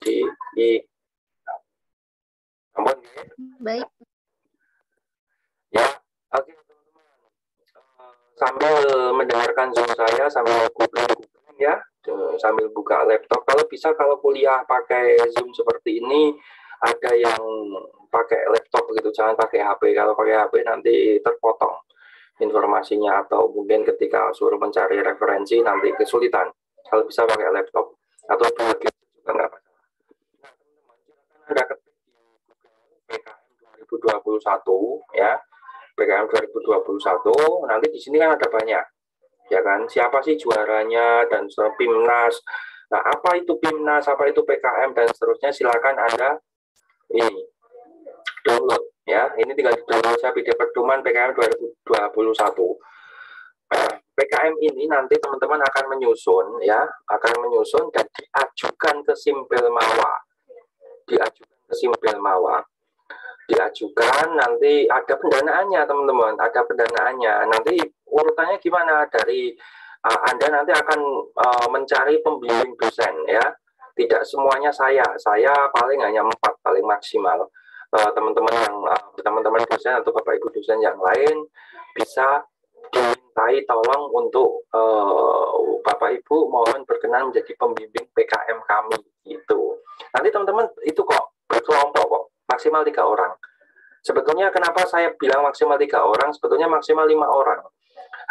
di ampun Baik. Ya, oke teman-teman. Eh, sambil mendengarkan Zoom saya, sambil googling ya, sambil buka laptop. Kalau bisa kalau kuliah pakai Zoom seperti ini, ada yang pakai laptop begitu, jangan pakai HP. Kalau pakai HP nanti terpotong informasinya atau mungkin ketika suruh mencari referensi nanti kesulitan. Kalau bisa pakai laptop atau pakai juga nggak masalah. Anda ketik di Google PKM 2021 ya. PKM 2021 nanti di sini kan ada banyak ya kan? Siapa sih juaranya dan PIMNAS. Nah apa itu PIMNAS apa itu PKM dan seterusnya silakan anda ini download ya. Ini tinggal di download saya PDF pedoman PKM 2021 PKM ini nanti teman-teman akan menyusun ya akan menyusun dan diajukan ke Simpel Mawa diajukan ke Simpel Mawa. Diajukan nanti ada pendanaannya teman-teman. Ada pendanaannya. Nanti urutannya gimana? Dari uh, anda nanti akan uh, mencari pembimbing dosen ya. Tidak semuanya saya. Saya paling hanya empat paling maksimal. Uh, teman-teman yang uh, teman-teman dosen atau bapak ibu dosen yang lain bisa dimintai tolong untuk uh, bapak ibu mohon berkenan menjadi pembimbing PKM kami itu nanti teman-teman itu kok berkelompok kok maksimal tiga orang. Sebetulnya kenapa saya bilang maksimal tiga orang? Sebetulnya maksimal lima orang.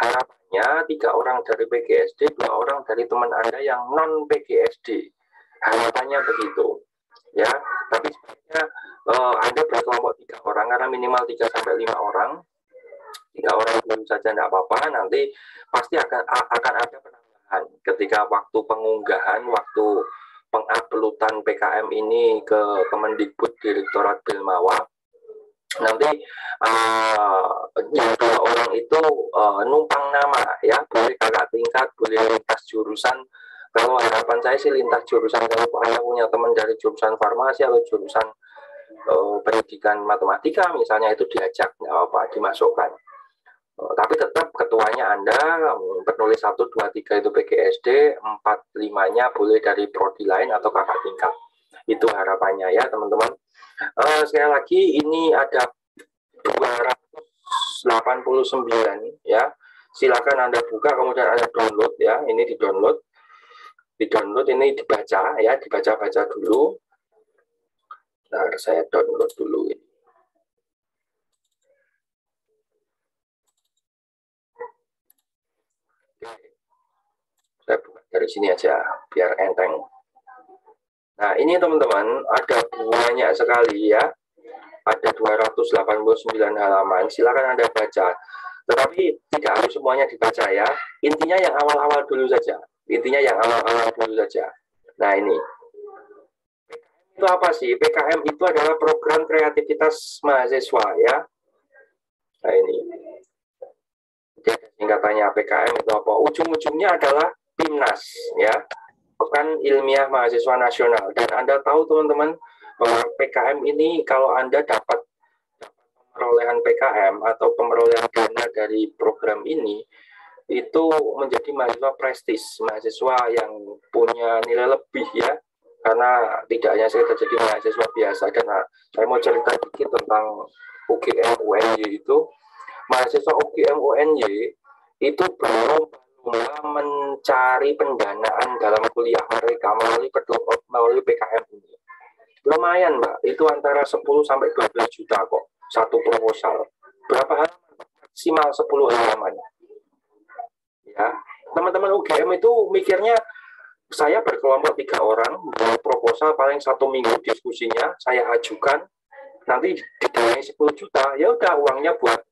Harapannya tiga orang dari PGSD, dua orang dari teman Anda yang non PGSD. Harapannya begitu. Ya, tapi sebenarnya uh, Anda berkelompok tiga orang karena minimal tiga sampai lima orang. Tiga orang belum saja tidak apa-apa. Nanti pasti akan akan ada penambahan ketika waktu pengunggahan, waktu penguploadan PKM ini ke Kemendikbud Direktorat Bilmawa nanti uh, yang dua orang itu uh, numpang nama ya. Boleh kakak tingkat boleh lintas jurusan. Kalau harapan saya sih lintas jurusan. Kalau anda punya teman dari jurusan farmasi atau jurusan uh, pendidikan matematika misalnya itu diajak nggak apa dimasukkan tapi tetap ketuanya anda penulis satu dua tiga itu PGSD empat limanya boleh dari prodi lain atau kakak tingkat itu harapannya ya teman-teman Uh, sekali lagi ini ada 289 ya. Silakan Anda buka kemudian Anda download ya. Ini di-download. Di-download ini dibaca ya, dibaca-baca dulu. Nah, saya download dulu ini. Saya buka dari sini aja biar enteng. Nah, ini teman-teman, ada banyak sekali ya. Ada 289 halaman, silakan Anda baca. Tetapi tidak harus semuanya dibaca ya. Intinya yang awal-awal dulu saja. Intinya yang awal-awal dulu saja. Nah, ini. Itu apa sih? PKM itu adalah program kreativitas mahasiswa ya. Nah, ini. Jadi singkatannya PKM itu apa? Ujung-ujungnya adalah PIMNAS ya pekan ilmiah mahasiswa nasional. Dan Anda tahu teman-teman bahwa PKM ini kalau Anda dapat perolehan PKM atau pemerolehan dana dari program ini itu menjadi mahasiswa prestis, mahasiswa yang punya nilai lebih ya, karena tidak hanya sekedar jadi mahasiswa biasa. Dan saya mau cerita sedikit tentang UGM UNY itu, mahasiswa UGM UNY itu belum mencari pendanaan dalam kuliah mereka melalui melalui PKM ini. Lumayan, Mbak. Itu antara 10 sampai 12 juta kok satu proposal. Berapa halaman? Maksimal 10 halaman. Ya. Teman-teman UGM itu mikirnya saya berkelompok tiga orang, proposal paling satu minggu diskusinya, saya ajukan, nanti didanai 10 juta, ya udah uangnya buat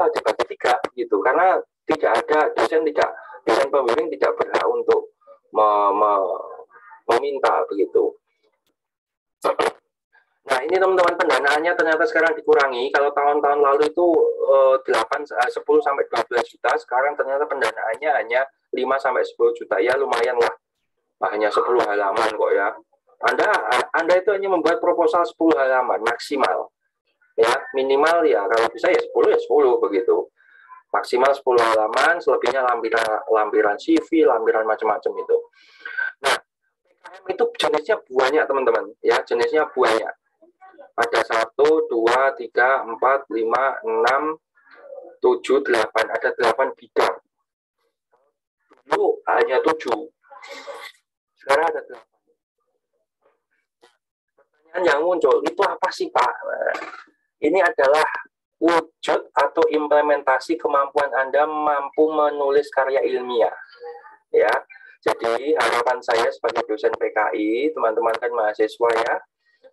ya, debat tiga gitu. Karena tidak ada dosen tidak dosen pembimbing tidak berhak untuk me, me, meminta begitu. Nah ini teman-teman pendanaannya ternyata sekarang dikurangi. Kalau tahun-tahun lalu itu eh, 8, 10 sampai 12 juta, sekarang ternyata pendanaannya hanya 5 sampai 10 juta. Ya lumayan lah. Nah, hanya 10 halaman kok ya. Anda Anda itu hanya membuat proposal 10 halaman maksimal. Ya, minimal ya kalau bisa ya 10 ya 10 begitu maksimal 10 halaman, selebihnya lampiran lampiran CV, lampiran macam-macam itu. Nah, PKM itu jenisnya banyak teman-teman. Ya jenisnya banyak. Ada satu dua tiga empat lima enam tujuh delapan. Ada delapan bidang. Dulu hanya tujuh. Sekarang ada delapan. Pertanyaan yang muncul itu apa sih pak? Ini adalah wujud atau implementasi kemampuan Anda mampu menulis karya ilmiah. Ya, jadi harapan saya sebagai dosen PKI, teman-teman kan mahasiswa ya,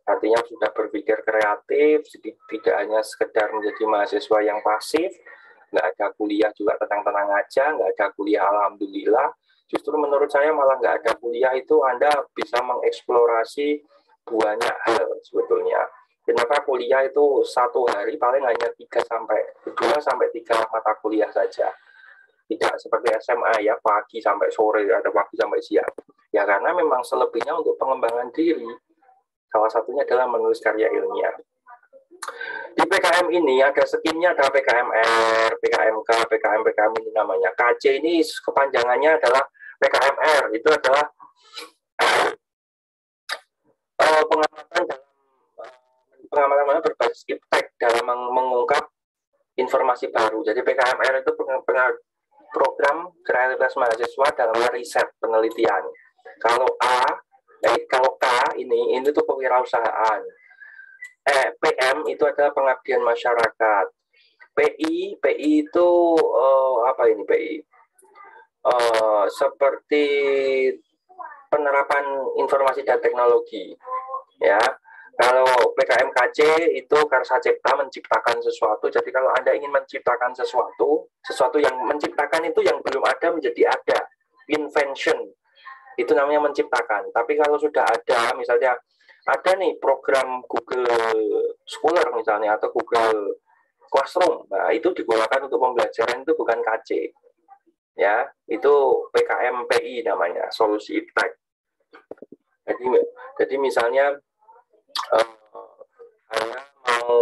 artinya sudah berpikir kreatif, tidak hanya sekedar menjadi mahasiswa yang pasif, nggak ada kuliah juga tenang-tenang aja, nggak ada kuliah alhamdulillah. Justru menurut saya malah nggak ada kuliah itu Anda bisa mengeksplorasi banyak hal sebetulnya. Kenapa kuliah itu satu hari paling hanya tiga sampai dua sampai tiga mata kuliah saja? Tidak seperti SMA ya pagi sampai sore ada pagi sampai siang. Ya karena memang selebihnya untuk pengembangan diri salah satunya adalah menulis karya ilmiah. Di PKM ini ada skinnya ada PKMR, PKMK, PKM, PKM ini namanya. KC ini kepanjangannya adalah PKMR, itu adalah uh, pengamatan dalam pengamatan berbasis iptek dalam mengungkap informasi baru. Jadi PKMR itu program kreativitas mahasiswa dalam riset penelitian. Kalau A, eh, kalau K ini ini tuh kewirausahaan. Eh, PM itu adalah pengabdian masyarakat. PI, PI itu uh, apa ini PI? Uh, seperti penerapan informasi dan teknologi, ya kalau PKMKC itu Karsa Cipta menciptakan sesuatu. Jadi kalau Anda ingin menciptakan sesuatu, sesuatu yang menciptakan itu yang belum ada menjadi ada. Invention. Itu namanya menciptakan. Tapi kalau sudah ada, misalnya ada nih program Google Scholar misalnya atau Google Classroom. Nah, itu digunakan untuk pembelajaran itu bukan KC. Ya, itu PKMPI namanya, solusi iptek. Jadi jadi misalnya uh, hanya mau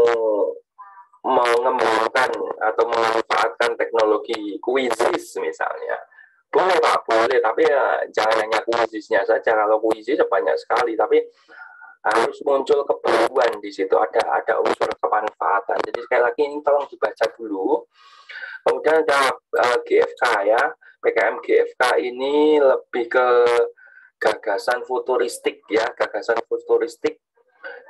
mengembangkan atau memanfaatkan teknologi kuisis misalnya. Boleh pak boleh. Tapi ya jangan hanya kuisisnya saja. Kalau kuisis banyak sekali. Tapi harus muncul keperluan di situ. Ada ada unsur kemanfaatan. Jadi sekali lagi ini tolong dibaca dulu. Kemudian ada uh, eh, GFK ya. PKM GFK ini lebih ke gagasan futuristik ya. Gagasan futuristik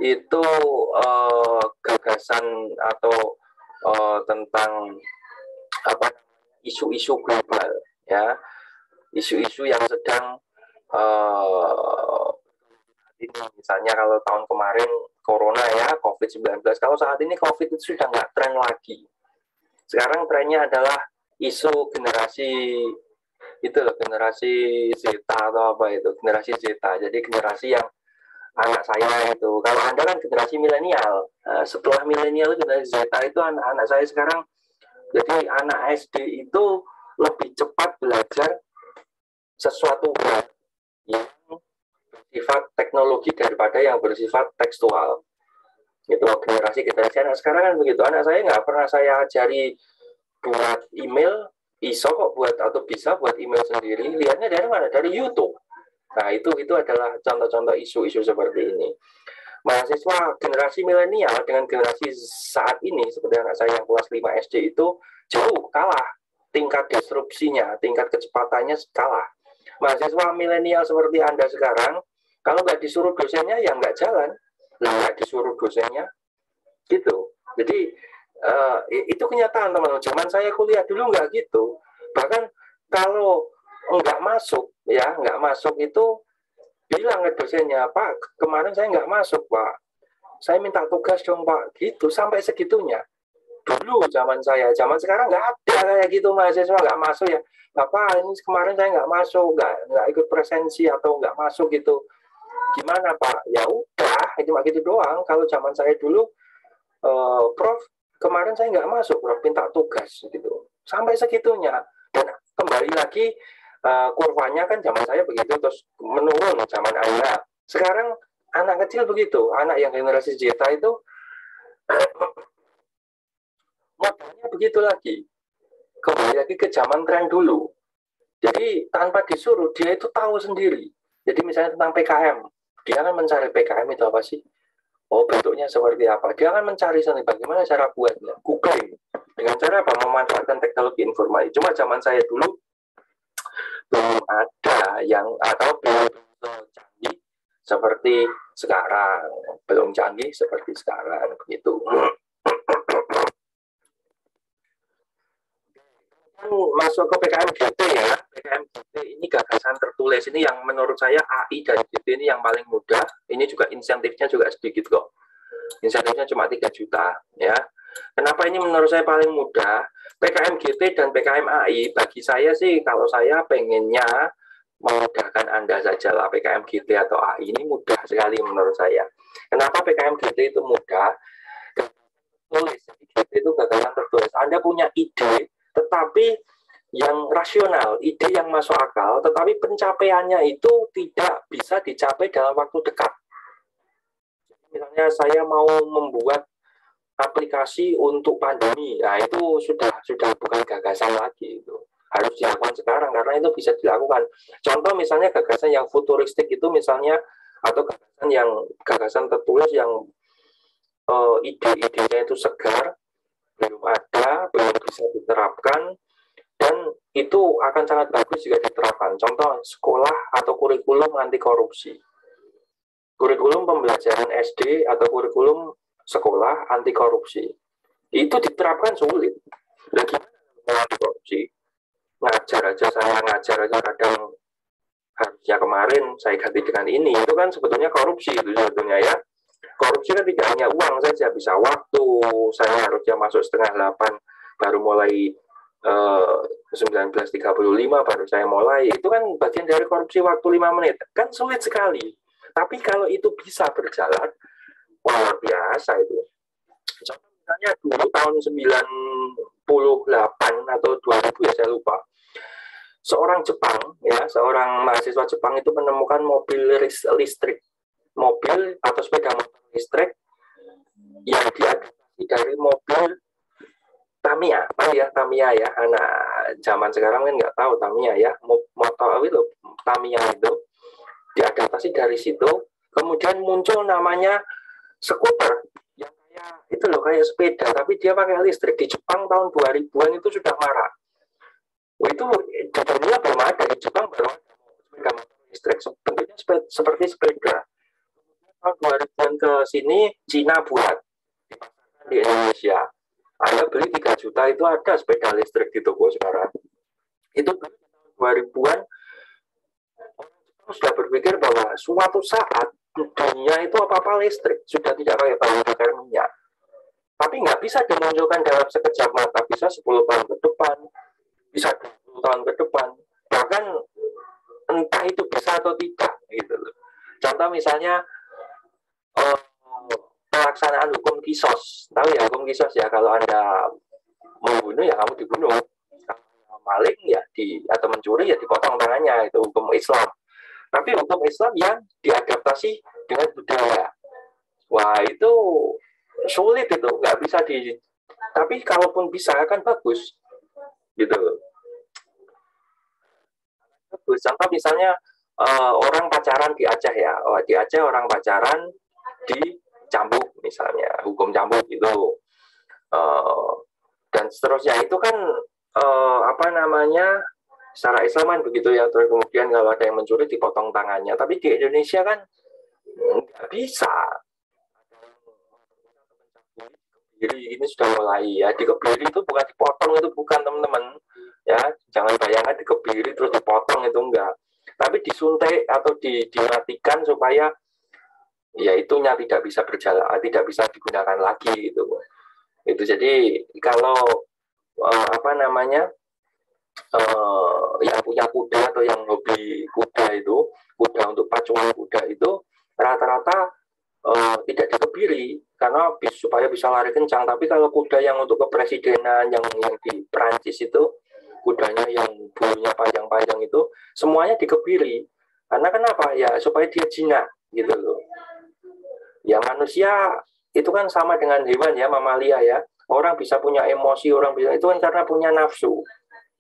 itu uh, gagasan atau uh, tentang apa isu-isu global ya. Isu-isu yang sedang uh, ini misalnya kalau tahun kemarin corona ya covid-19 kalau saat ini covid itu sudah nggak tren lagi. Sekarang trennya adalah isu generasi itu loh generasi Zeta atau apa itu generasi Zeta. Jadi generasi yang anak saya itu. Kalau Anda kan generasi milenial. Nah, setelah milenial generasi Z itu anak-anak saya sekarang jadi anak SD itu lebih cepat belajar sesuatu yang bersifat teknologi daripada yang bersifat tekstual. Itu generasi generasi anak sekarang kan begitu. Anak saya nggak pernah saya ajari buat email, iso kok buat atau bisa buat email sendiri. Lihatnya dari mana? Dari YouTube Nah, itu itu adalah contoh-contoh isu-isu seperti ini. Mahasiswa generasi milenial dengan generasi saat ini, seperti anak saya yang kelas 5 SD itu, jauh kalah. Tingkat disrupsinya, tingkat kecepatannya kalah. Mahasiswa milenial seperti Anda sekarang, kalau nggak disuruh dosennya, ya nggak jalan. Nah, nggak disuruh dosennya, gitu. Jadi, uh, itu kenyataan teman-teman. Zaman saya kuliah dulu nggak gitu. Bahkan kalau nggak masuk ya nggak masuk itu bilang ke dosennya pak kemarin saya nggak masuk pak. Saya minta tugas dong pak. Gitu sampai segitunya. Dulu zaman saya zaman sekarang nggak ada kayak gitu mahasiswa nggak masuk ya. Bapak ini kemarin saya nggak masuk nggak nggak ikut presensi atau nggak masuk gitu. Gimana pak? Ya udah cuma gitu doang. Kalau zaman saya dulu uh, prof kemarin saya nggak masuk prof. Minta tugas gitu. Sampai segitunya. Dan kembali lagi uh, kurvanya kan zaman saya begitu terus menurun zaman Anda. Sekarang anak kecil begitu, anak yang generasi Z itu modelnya begitu lagi. Kembali lagi ke zaman tren dulu. Jadi tanpa disuruh dia itu tahu sendiri. Jadi misalnya tentang PKM, dia akan mencari PKM itu apa sih? Oh bentuknya seperti apa? Dia akan mencari sendiri bagaimana cara buatnya. Googling dengan cara apa? Memanfaatkan teknologi informasi. Cuma zaman saya dulu belum ada yang atau belum canggih seperti sekarang, belum canggih seperti sekarang begitu. masuk ke PKM GT ya, PKM GT ini gagasan tertulis ini yang menurut saya AI dan GT ini yang paling mudah. Ini juga insentifnya juga sedikit kok. Insentifnya cuma 3 juta ya. Kenapa ini menurut saya paling mudah? PKM GT dan PKM AI bagi saya sih kalau saya pengennya memudahkan Anda saja lah PKM GT atau AI ini mudah sekali menurut saya. Kenapa PKM GT itu mudah? Tulis, GT itu gagasan tertulis. Anda punya ide, tetapi yang rasional, ide yang masuk akal, tetapi pencapaiannya itu tidak bisa dicapai dalam waktu dekat. Misalnya saya mau membuat aplikasi untuk pandemi, nah itu sudah sudah bukan gagasan lagi itu harus dilakukan sekarang karena itu bisa dilakukan. Contoh misalnya gagasan yang futuristik itu misalnya atau gagasan yang gagasan tertulis yang uh, ide-idenya itu segar belum ada, belum bisa diterapkan, dan itu akan sangat bagus jika diterapkan. Contoh, sekolah atau kurikulum anti korupsi. Kurikulum pembelajaran SD atau kurikulum sekolah anti korupsi. Itu diterapkan sulit. Lagi anti korupsi? Ngajar aja, saya ngajar aja kadang harusnya kemarin saya ganti dengan ini. Itu kan sebetulnya korupsi itu sebetulnya ya korupsi kan tidak hanya uang saja, bisa waktu. Saya harusnya masuk setengah delapan, baru mulai eh, 19.35 baru saya mulai. Itu kan bagian dari korupsi waktu lima menit. Kan sulit sekali. Tapi kalau itu bisa berjalan, luar biasa itu. Contoh misalnya dulu tahun 98 atau 2000 ya saya lupa. Seorang Jepang, ya, seorang mahasiswa Jepang itu menemukan mobil listrik. Mobil atau sepeda motor listrik yang diadaptasi dari mobil Tamiya, apa ya Tamiya ya, anak zaman sekarang kan nggak tahu Tamiya ya, motor itu? Tamiya itu diadaptasi dari situ, kemudian muncul namanya skuter yang kayak itu loh kayak sepeda, tapi dia pakai listrik di Jepang tahun 2000-an itu sudah marak. Oh, itu di dunia belum ada di Jepang baru ada sepeda motor listrik bentuknya seperti sepeda tahun 2000-an ke sini Cina buat di Indonesia. Anda beli 3 juta itu ada sepeda listrik di toko sekarang. Itu tahun 2000-an orang sudah berpikir bahwa suatu saat dunia itu apa-apa listrik, sudah tidak pakai bahan bakar minyak. Tapi nggak bisa dimunculkan dalam sekejap mata, bisa 10 tahun ke depan, bisa 20 tahun ke depan. Bahkan entah itu bisa atau tidak. gitu loh. Contoh misalnya uh, pelaksanaan hukum kisos. Tahu ya hukum kisos ya kalau Anda membunuh ya kamu dibunuh. Maling ya di atau mencuri ya dipotong tangannya itu hukum Islam. Tapi hukum Islam yang diadaptasi dengan budaya. Wah itu sulit itu nggak bisa di. Tapi kalaupun bisa kan bagus, gitu. Bagus. Contoh misalnya uh, orang pacaran di Aceh ya, oh, di Aceh orang pacaran di cambuk misalnya hukum cambuk itu uh, dan seterusnya itu kan uh, apa namanya secara Islam kan begitu ya terus kemudian kalau ada yang mencuri dipotong tangannya. Tapi di Indonesia kan nggak bisa. Kebiri ini sudah mulai ya. Di kebiri itu bukan dipotong itu bukan teman-teman. Ya jangan bayangkan di kebiri terus dipotong itu enggak tapi disuntik atau di, dimatikan supaya ya itunya tidak bisa berjalan, tidak bisa digunakan lagi gitu. Itu jadi kalau uh, apa namanya uh, yang punya kuda atau yang hobi kuda itu, kuda untuk pacuan kuda itu rata-rata uh, tidak dikebiri karena bis, supaya bisa lari kencang. Tapi kalau kuda yang untuk kepresidenan yang yang di Perancis itu kudanya yang bulunya panjang-panjang itu semuanya dikebiri. Karena kenapa? Ya supaya dia jinak gitu loh. Ya manusia itu kan sama dengan hewan ya, mamalia ya. Orang bisa punya emosi, orang bisa itu kan karena punya nafsu.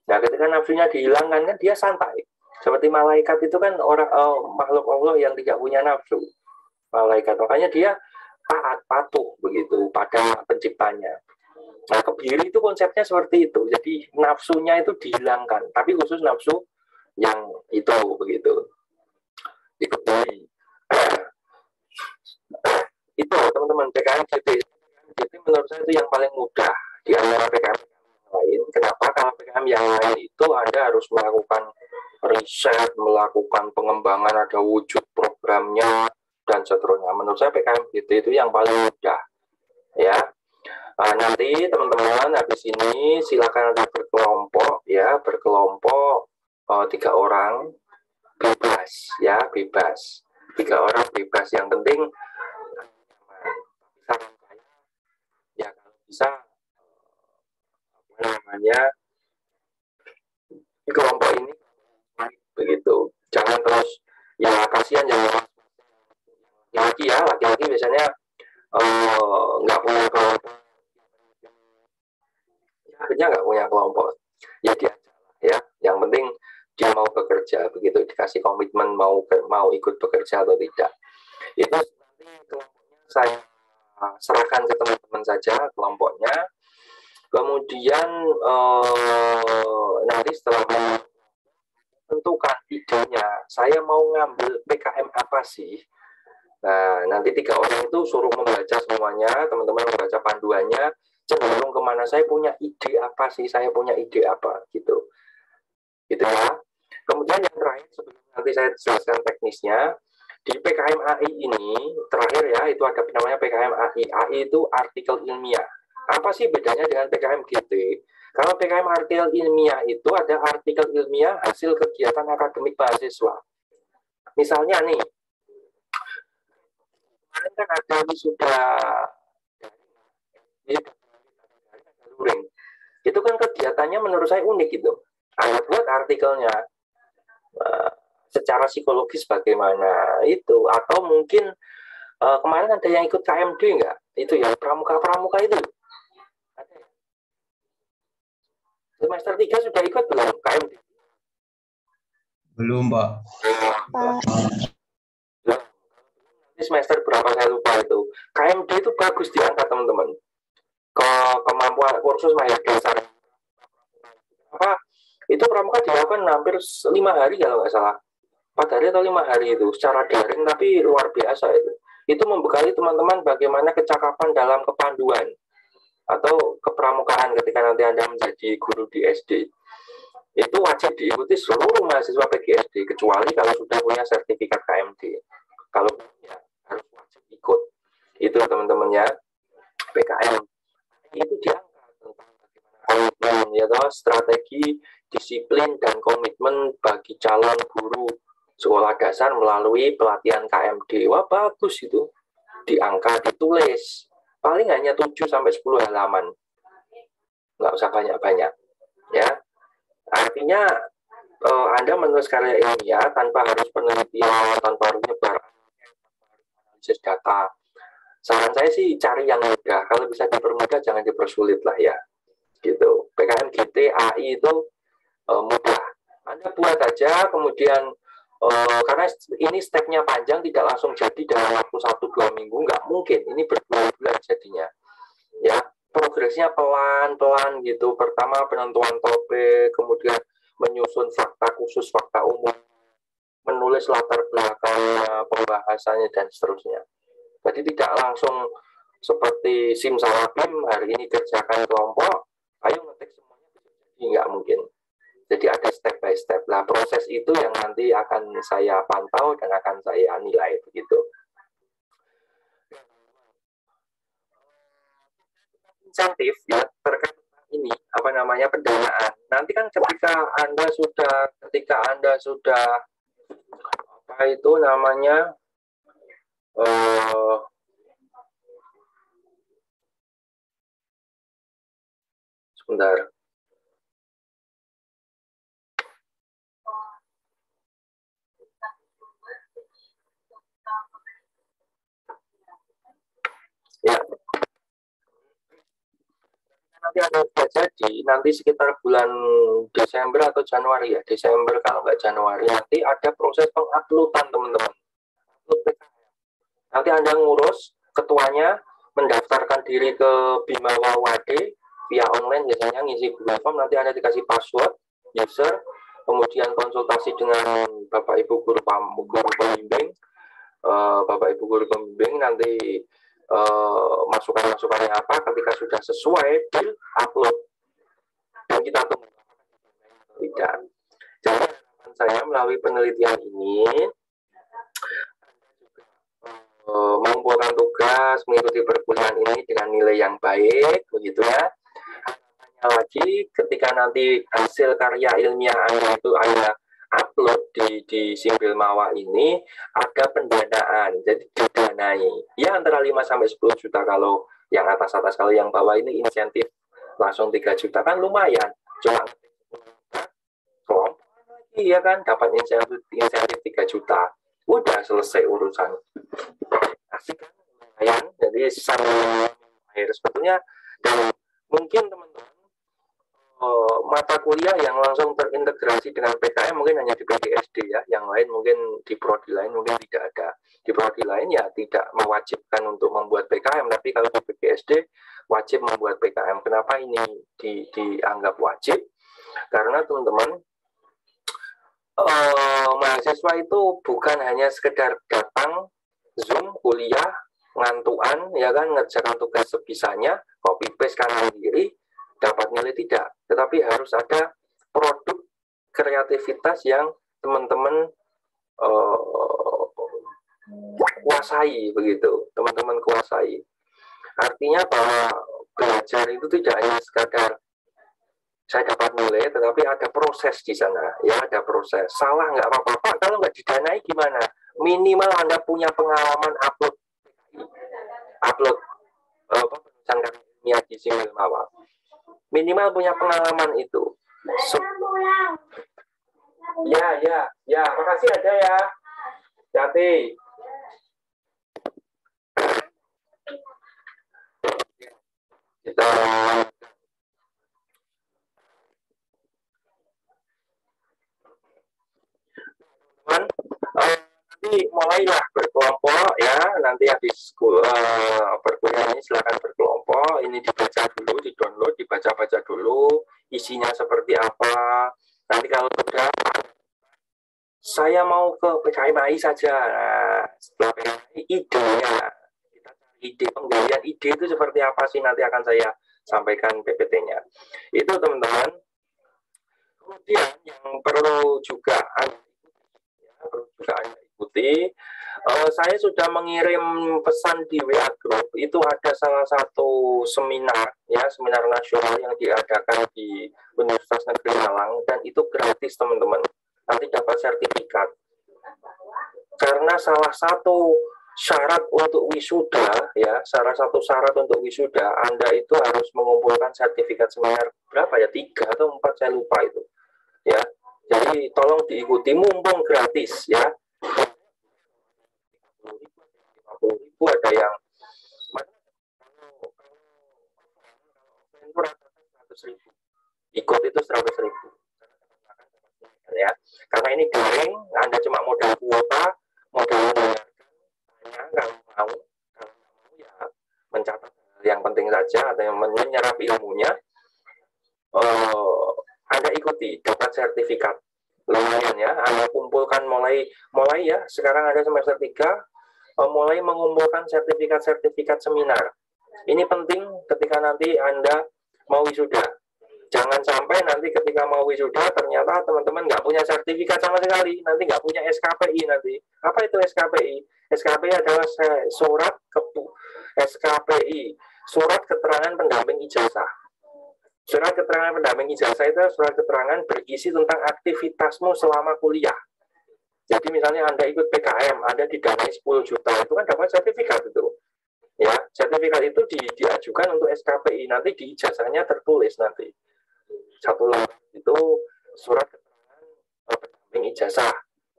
Nah, ketika nafsunya dihilangkan kan dia santai. Seperti malaikat itu kan orang oh, makhluk Allah yang tidak punya nafsu. Malaikat makanya dia taat patuh begitu pada penciptanya. Nah, kebiri itu konsepnya seperti itu. Jadi nafsunya itu dihilangkan, tapi khusus nafsu yang itu begitu. Dikebiri. itu teman-teman PKM GT. GT menurut saya itu yang paling mudah di antara PKM lain. Kenapa? Kalau PKM yang lain itu Anda harus melakukan riset, melakukan pengembangan, ada wujud programnya, dan seterusnya. Menurut saya PKM GT itu yang paling mudah. Ya, Nah, nanti teman-teman habis ini silakan nanti berkelompok ya, berkelompok oh, tiga orang bebas ya, bebas. Tiga orang bebas. Yang penting ya kalau bisa namanya? Di kelompok ini begitu. Jangan terus ya kasihan jangan laki-laki ya laki-laki biasanya eh, nggak uh, punya kelompok. Akhirnya nggak punya kelompok. Ya dia ya. Yang penting dia mau bekerja begitu. Dikasih komitmen mau mau ikut bekerja atau tidak. Itu nanti kelompoknya saya serahkan ke teman-teman saja kelompoknya kemudian eh, nanti setelah menentukan idenya saya mau ngambil PKM apa sih Nah, nanti tiga orang itu suruh membaca semuanya, teman-teman membaca panduannya, cenderung ke mana saya punya ide apa sih, saya punya ide apa, gitu. Gitu ya. Kemudian yang terakhir, sebelum nanti saya jelaskan teknisnya, di PKM AI ini, terakhir ya, itu ada namanya PKM AI. AI itu artikel ilmiah. Apa sih bedanya dengan PKM GT? Kalau PKM artikel ilmiah itu ada artikel ilmiah hasil kegiatan akademik mahasiswa. Misalnya nih, kemarin kan ada luring. Itu kan kegiatannya menurut saya unik itu. Anda buat artikelnya uh, secara psikologis bagaimana itu atau mungkin uh, kemarin ada yang ikut KMD enggak? Itu ya pramuka-pramuka itu. Semester 3 sudah ikut belum KMD? Belum, Pak. Pak semester berapa saya lupa itu. KMD itu bagus diangkat teman-teman. Ke kemampuan kursus mayat dasar apa itu pramuka dilakukan hampir lima hari kalau nggak salah. Empat hari atau lima hari itu secara daring tapi luar biasa itu. Itu membekali teman-teman bagaimana kecakapan dalam kepanduan atau kepramukaan ketika nanti anda menjadi guru di SD itu wajib diikuti seluruh mahasiswa PGSD kecuali kalau sudah punya sertifikat KMD kalau ya harus wajib ikut. Itu teman-teman ya. PKM itu diangkat tentang bagaimana komitmen ya strategi, disiplin dan komitmen bagi calon guru sekolah dasar melalui pelatihan KMD. Wah bagus itu. Diangkat, ditulis. Paling hanya 7 sampai 10 halaman. Nggak usah banyak-banyak. Ya. Artinya eh, Anda menulis karya ilmiah tanpa harus penelitian, tanpa harus nyebar analisis data. Saran saya sih cari yang mudah. Kalau bisa dipermudah, jangan dipersulit lah ya. Gitu. PKM GT, AI itu uh, mudah. Anda buat aja, kemudian uh, karena ini stepnya panjang, tidak langsung jadi dalam waktu satu dua minggu, nggak mungkin. Ini berbulan-bulan jadinya. Ya, progresnya pelan-pelan gitu. Pertama penentuan topik, kemudian menyusun fakta khusus, fakta umum, menulis latar belakangnya, pembahasannya, dan seterusnya. Jadi tidak langsung seperti sim salabim, hari ini kerjakan kelompok, ayo ngetik semuanya, nggak mungkin. Jadi ada step by step. Nah, proses itu yang nanti akan saya pantau dan akan saya nilai begitu. Insentif ya terkait ini apa namanya pendanaan. Nanti kan ketika Anda sudah ketika Anda sudah apa itu namanya uh, sebentar ya nanti ada sudah jadi, nanti sekitar bulan Desember atau Januari ya, Desember kalau nggak Januari, nanti ada proses penguploadan teman-teman. Nanti Anda ngurus, ketuanya mendaftarkan diri ke Bimawa Wade via online. Biasanya ngisi Google Form, nanti Anda dikasih password, user, kemudian konsultasi dengan Bapak Ibu guru, pembimbing, uh, Bapak Ibu guru pembimbing nanti uh, masukan-masukannya apa ketika sudah sesuai di upload dan kita tunggu tidak. Jadi saya melalui penelitian ini uh, mengumpulkan tugas mengikuti perkuliahan ini dengan nilai yang baik, begitu ya lagi ketika nanti hasil karya ilmiah Anda itu Anda upload di di Simbil Mawa ini ada pendanaan. Jadi didanai. Ya antara 5 sampai 10 juta kalau yang atas-atas kalau yang bawah ini insentif langsung 3 juta kan lumayan. Cuma kelompok iya kan dapat insentif insentif 3 juta. Udah selesai urusan. Asik kan? Lumayan. Jadi sambil air sebetulnya dan mungkin teman-teman uh, mata kuliah yang langsung terintegrasi dengan PKM mungkin hanya di PGSD ya, yang lain mungkin di prodi lain mungkin tidak ada. Di prodi lain ya tidak mewajibkan untuk membuat PKM, tapi kalau di PGSD wajib membuat PKM. Kenapa ini di, dianggap wajib? Karena teman-teman uh, mahasiswa itu bukan hanya sekedar datang Zoom kuliah ngantuan ya kan ngerjakan tugas sebisanya copy paste kanan kiri dapat nilai tidak, tetapi harus ada produk kreativitas yang teman-teman uh, kuasai begitu, teman-teman kuasai. Artinya bahwa belajar itu tidak hanya sekadar saya dapat nilai, tetapi ada proses di sana, ya ada proses. Salah nggak apa-apa, kalau nggak didanai gimana? Minimal Anda punya pengalaman upload upload penulisan karya di Simil Mawar minimal punya pengalaman itu. So, ya, ya, ya, makasih ada ya. Jati. Kita teman uh, nanti mulailah berkelompok ya. Nanti habis uh, perkuliahan ini silakan berkelompok. Ini dibaca dulu di download dibaca-baca dulu isinya seperti apa. Nanti kalau sudah saya mau ke PKMI saja. Nah, setelah PKMI idenya kita cari ide penggalian ide itu seperti apa sih? Nanti akan saya sampaikan PPT-nya itu teman-teman. Kemudian yang perlu juga ya, perlu juga anda ikuti. Uh, saya sudah mengirim pesan di WA Group. Itu ada salah satu seminar, ya seminar nasional yang diadakan di Universitas Negeri Malang dan itu gratis teman-teman. Nanti dapat sertifikat. Karena salah satu syarat untuk wisuda, ya salah satu syarat untuk wisuda, Anda itu harus mengumpulkan sertifikat seminar berapa ya tiga atau empat saya lupa itu, ya. Jadi tolong diikuti mumpung gratis, ya ribu ada yang ikut itu seratus ribu. Ya karena ini daring anda cuma modal kuota modal hanya nggak mau kalau mau ya mencatat yang penting saja atau yang menyerap ilmunya. Uh, anda ikuti dapat sertifikat. Lumayan ya anda kumpulkan mulai mulai ya. Sekarang ada semester 3 uh, mulai mengumpulkan sertifikat-sertifikat seminar. Ini penting ketika nanti anda mau wisuda. Jangan sampai nanti ketika mau wisuda ternyata teman-teman nggak punya sertifikat sama sekali. Nanti nggak punya SKPI nanti. Apa itu SKPI SKPI adalah surat kepu SKPI surat keterangan pendamping ijazah. Surat keterangan pendamping ijazah itu surat keterangan berisi tentang aktivitasmu selama kuliah. Jadi misalnya Anda ikut PKM, Anda didanai 10 juta, itu kan dapat sertifikat itu. Ya, sertifikat itu di, diajukan untuk SKPI, nanti di ijazahnya tertulis nanti. Satu lembar itu surat keterangan eh, ijazah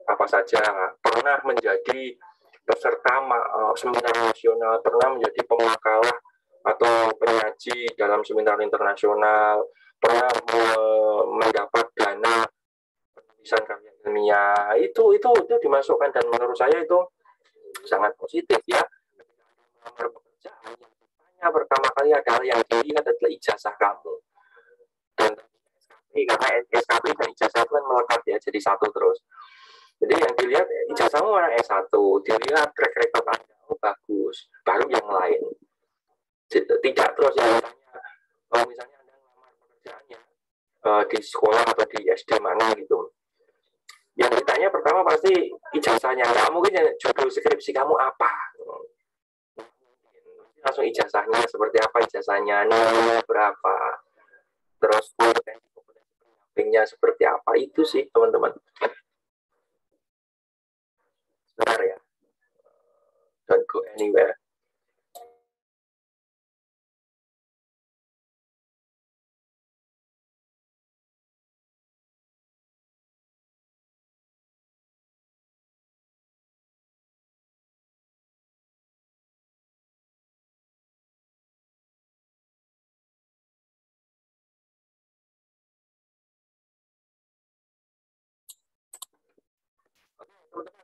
apa saja pernah menjadi peserta uh, seminar nasional, pernah menjadi pemakalah atau penyaji dalam seminar internasional, pernah mendapat dana penulisan karya ilmiah, itu itu itu dimasukkan dan menurut saya itu sangat positif ya. Pekerjaan yang pertama kali adalah yang dilihat adalah ijazah kamu. Dan karena SKP dan ijazah itu kan melekat ya jadi satu terus. Jadi yang dilihat ijazahmu mana S1, dilihat track record Anda oh, bagus, baru yang lain. Tidak terus yang misalnya, oh, misalnya Anda melamar pekerjaannya uh, di sekolah atau di SD mana gitu. Yang ditanya pertama pasti ijazahnya, nggak mungkin judul skripsi kamu apa. Langsung ijazahnya seperti apa? Ijazahnya, nilainya berapa, terus kompetensi kompetensi seperti apa? Itu sih teman-teman. Sebentar ya. Don't go anywhere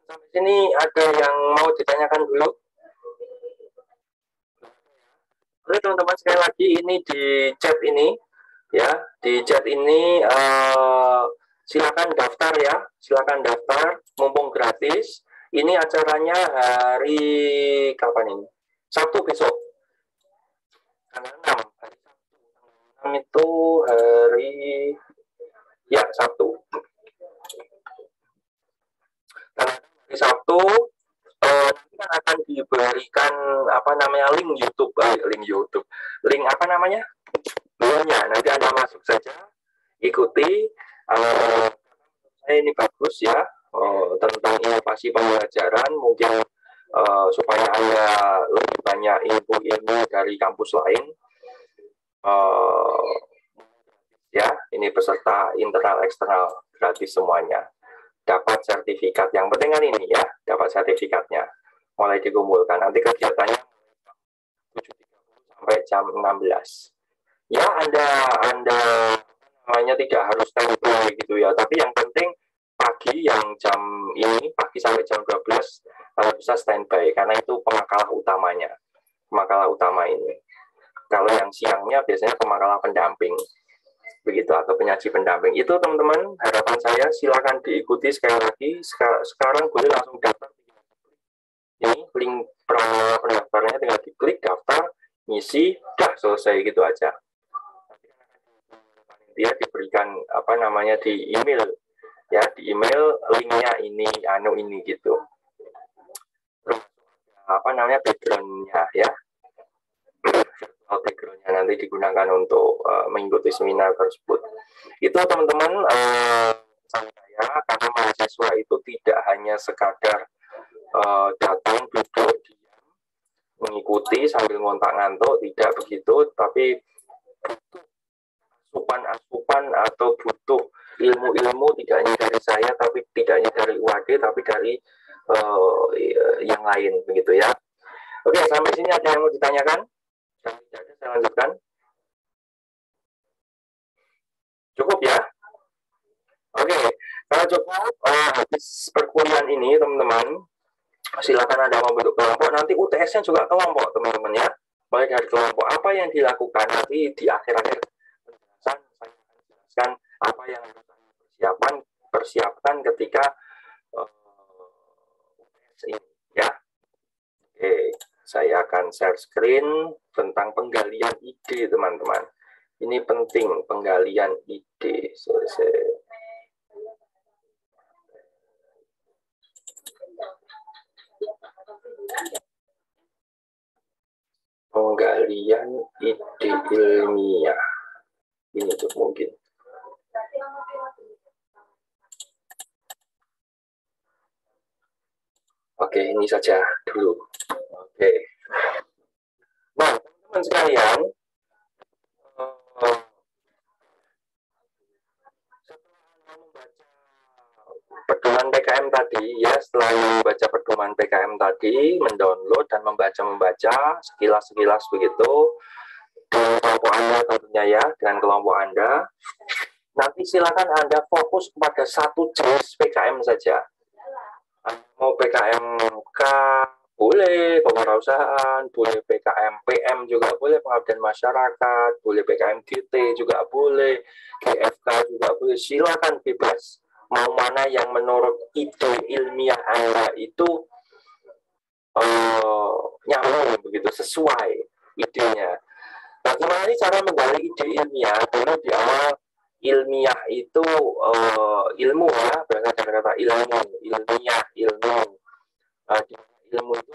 sampai sini ada yang mau ditanyakan dulu? Oke teman-teman sekali lagi ini di chat ini ya. Di chat ini uh, silakan daftar ya. Silakan daftar mumpung gratis. Ini acaranya hari kapan ini? Sabtu besok. Tanggal 6 hari Sabtu. Itu hari ya Sabtu. Tanggal Sabtu eh, kan akan diberikan apa namanya link YouTube, eh, link YouTube, link apa namanya? Linknya nanti anda masuk saja, ikuti. Eh, ini bagus ya eh, tentang inovasi pembelajaran mungkin eh, supaya anda lebih banyak ilmu-ilmu dari kampus lain. Eh, ya, ini peserta internal eksternal gratis semuanya dapat sertifikat. Yang penting kan ini ya, dapat sertifikatnya. Mulai dikumpulkan. Nanti kegiatannya 7.30 sampai jam 16. Ya, Anda Anda namanya tidak harus standby gitu ya, tapi yang penting pagi yang jam ini pagi sampai jam 12 kalau bisa standby karena itu pemakalah utamanya. Pemakalah utama ini. Kalau yang siangnya biasanya pemakalah pendamping begitu atau penyaji pendamping. Itu teman-teman harapan saya silakan diikuti sekali lagi. Sekarang boleh langsung daftar. Ini link pendaftarannya tinggal diklik daftar ngisi dah selesai gitu aja. Dia diberikan apa namanya di email. Ya di email linknya ini anu ini gitu. Apa namanya backgroundnya ya backgroundnya nanti digunakan untuk uh, mengikuti seminar tersebut. Itu teman-teman uh, saya karena mahasiswa itu tidak hanya sekadar uh, datang duduk diam mengikuti sambil ngontak ngantuk tidak begitu, tapi asupan-asupan atau butuh ilmu-ilmu tidak hanya dari saya tapi tidak hanya dari UAD tapi dari uh, yang lain begitu ya. Oke, sampai sini ada yang mau ditanyakan? Yang lanjutkan. Cukup ya? Oke, kalau cukup uh, habis perkuliahan ini teman-teman, silakan Anda membentuk kelompok. Nanti UTS-nya juga kelompok teman-teman ya. Baik dari kelompok apa yang dilakukan nanti di akhir-akhir penjelasan saya akan jelaskan apa yang harus Anda persiapkan ketika uh, UTS ini ya. Oke saya akan share screen tentang penggalian ide, teman-teman. Ini penting, penggalian ide. Selesai. Penggalian ide ilmiah. Ini tuh mungkin. Oke, ini saja dulu. Oke. Nah, teman-teman sekalian, uh, pedoman PKM tadi, ya setelah membaca pedoman PKM tadi, mendownload dan membaca-membaca sekilas-sekilas begitu, dengan kelompok Anda tentunya ya, dengan kelompok Anda. Nanti silakan Anda fokus kepada satu jenis PKM saja. Mau PKMK boleh, kewirausahaan, boleh PKM PM juga boleh, pengabdian masyarakat, boleh PKM GT juga boleh, GFK juga boleh, silakan bebas. Mau mana yang menurut ide ilmiah Anda itu uh, nyambung begitu, sesuai idenya. Bagaimana ini cara menggali ide ilmiah? Dulu di awal ilmiah itu uh, ilmu ya, berasal dari kata ilmu, ilmiah, ilmu. Uh, ilmu itu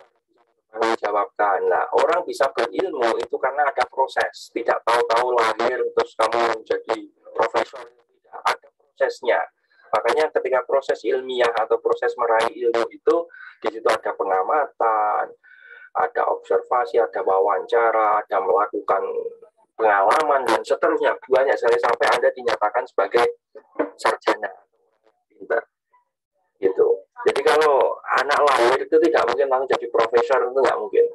jawabkan. Nah, orang bisa berilmu itu karena ada proses. Tidak tahu-tahu lahir terus kamu menjadi profesor. Tidak ada prosesnya. Makanya ketika proses ilmiah atau proses meraih ilmu itu, di situ ada pengamatan, ada observasi, ada wawancara, ada melakukan pengalaman, dan seterusnya. Banyak sekali sampai Anda dinyatakan sebagai sarjana. Pintar. Gitu. Jadi kalau anak lahir itu tidak mungkin langsung jadi profesor, itu nggak mungkin.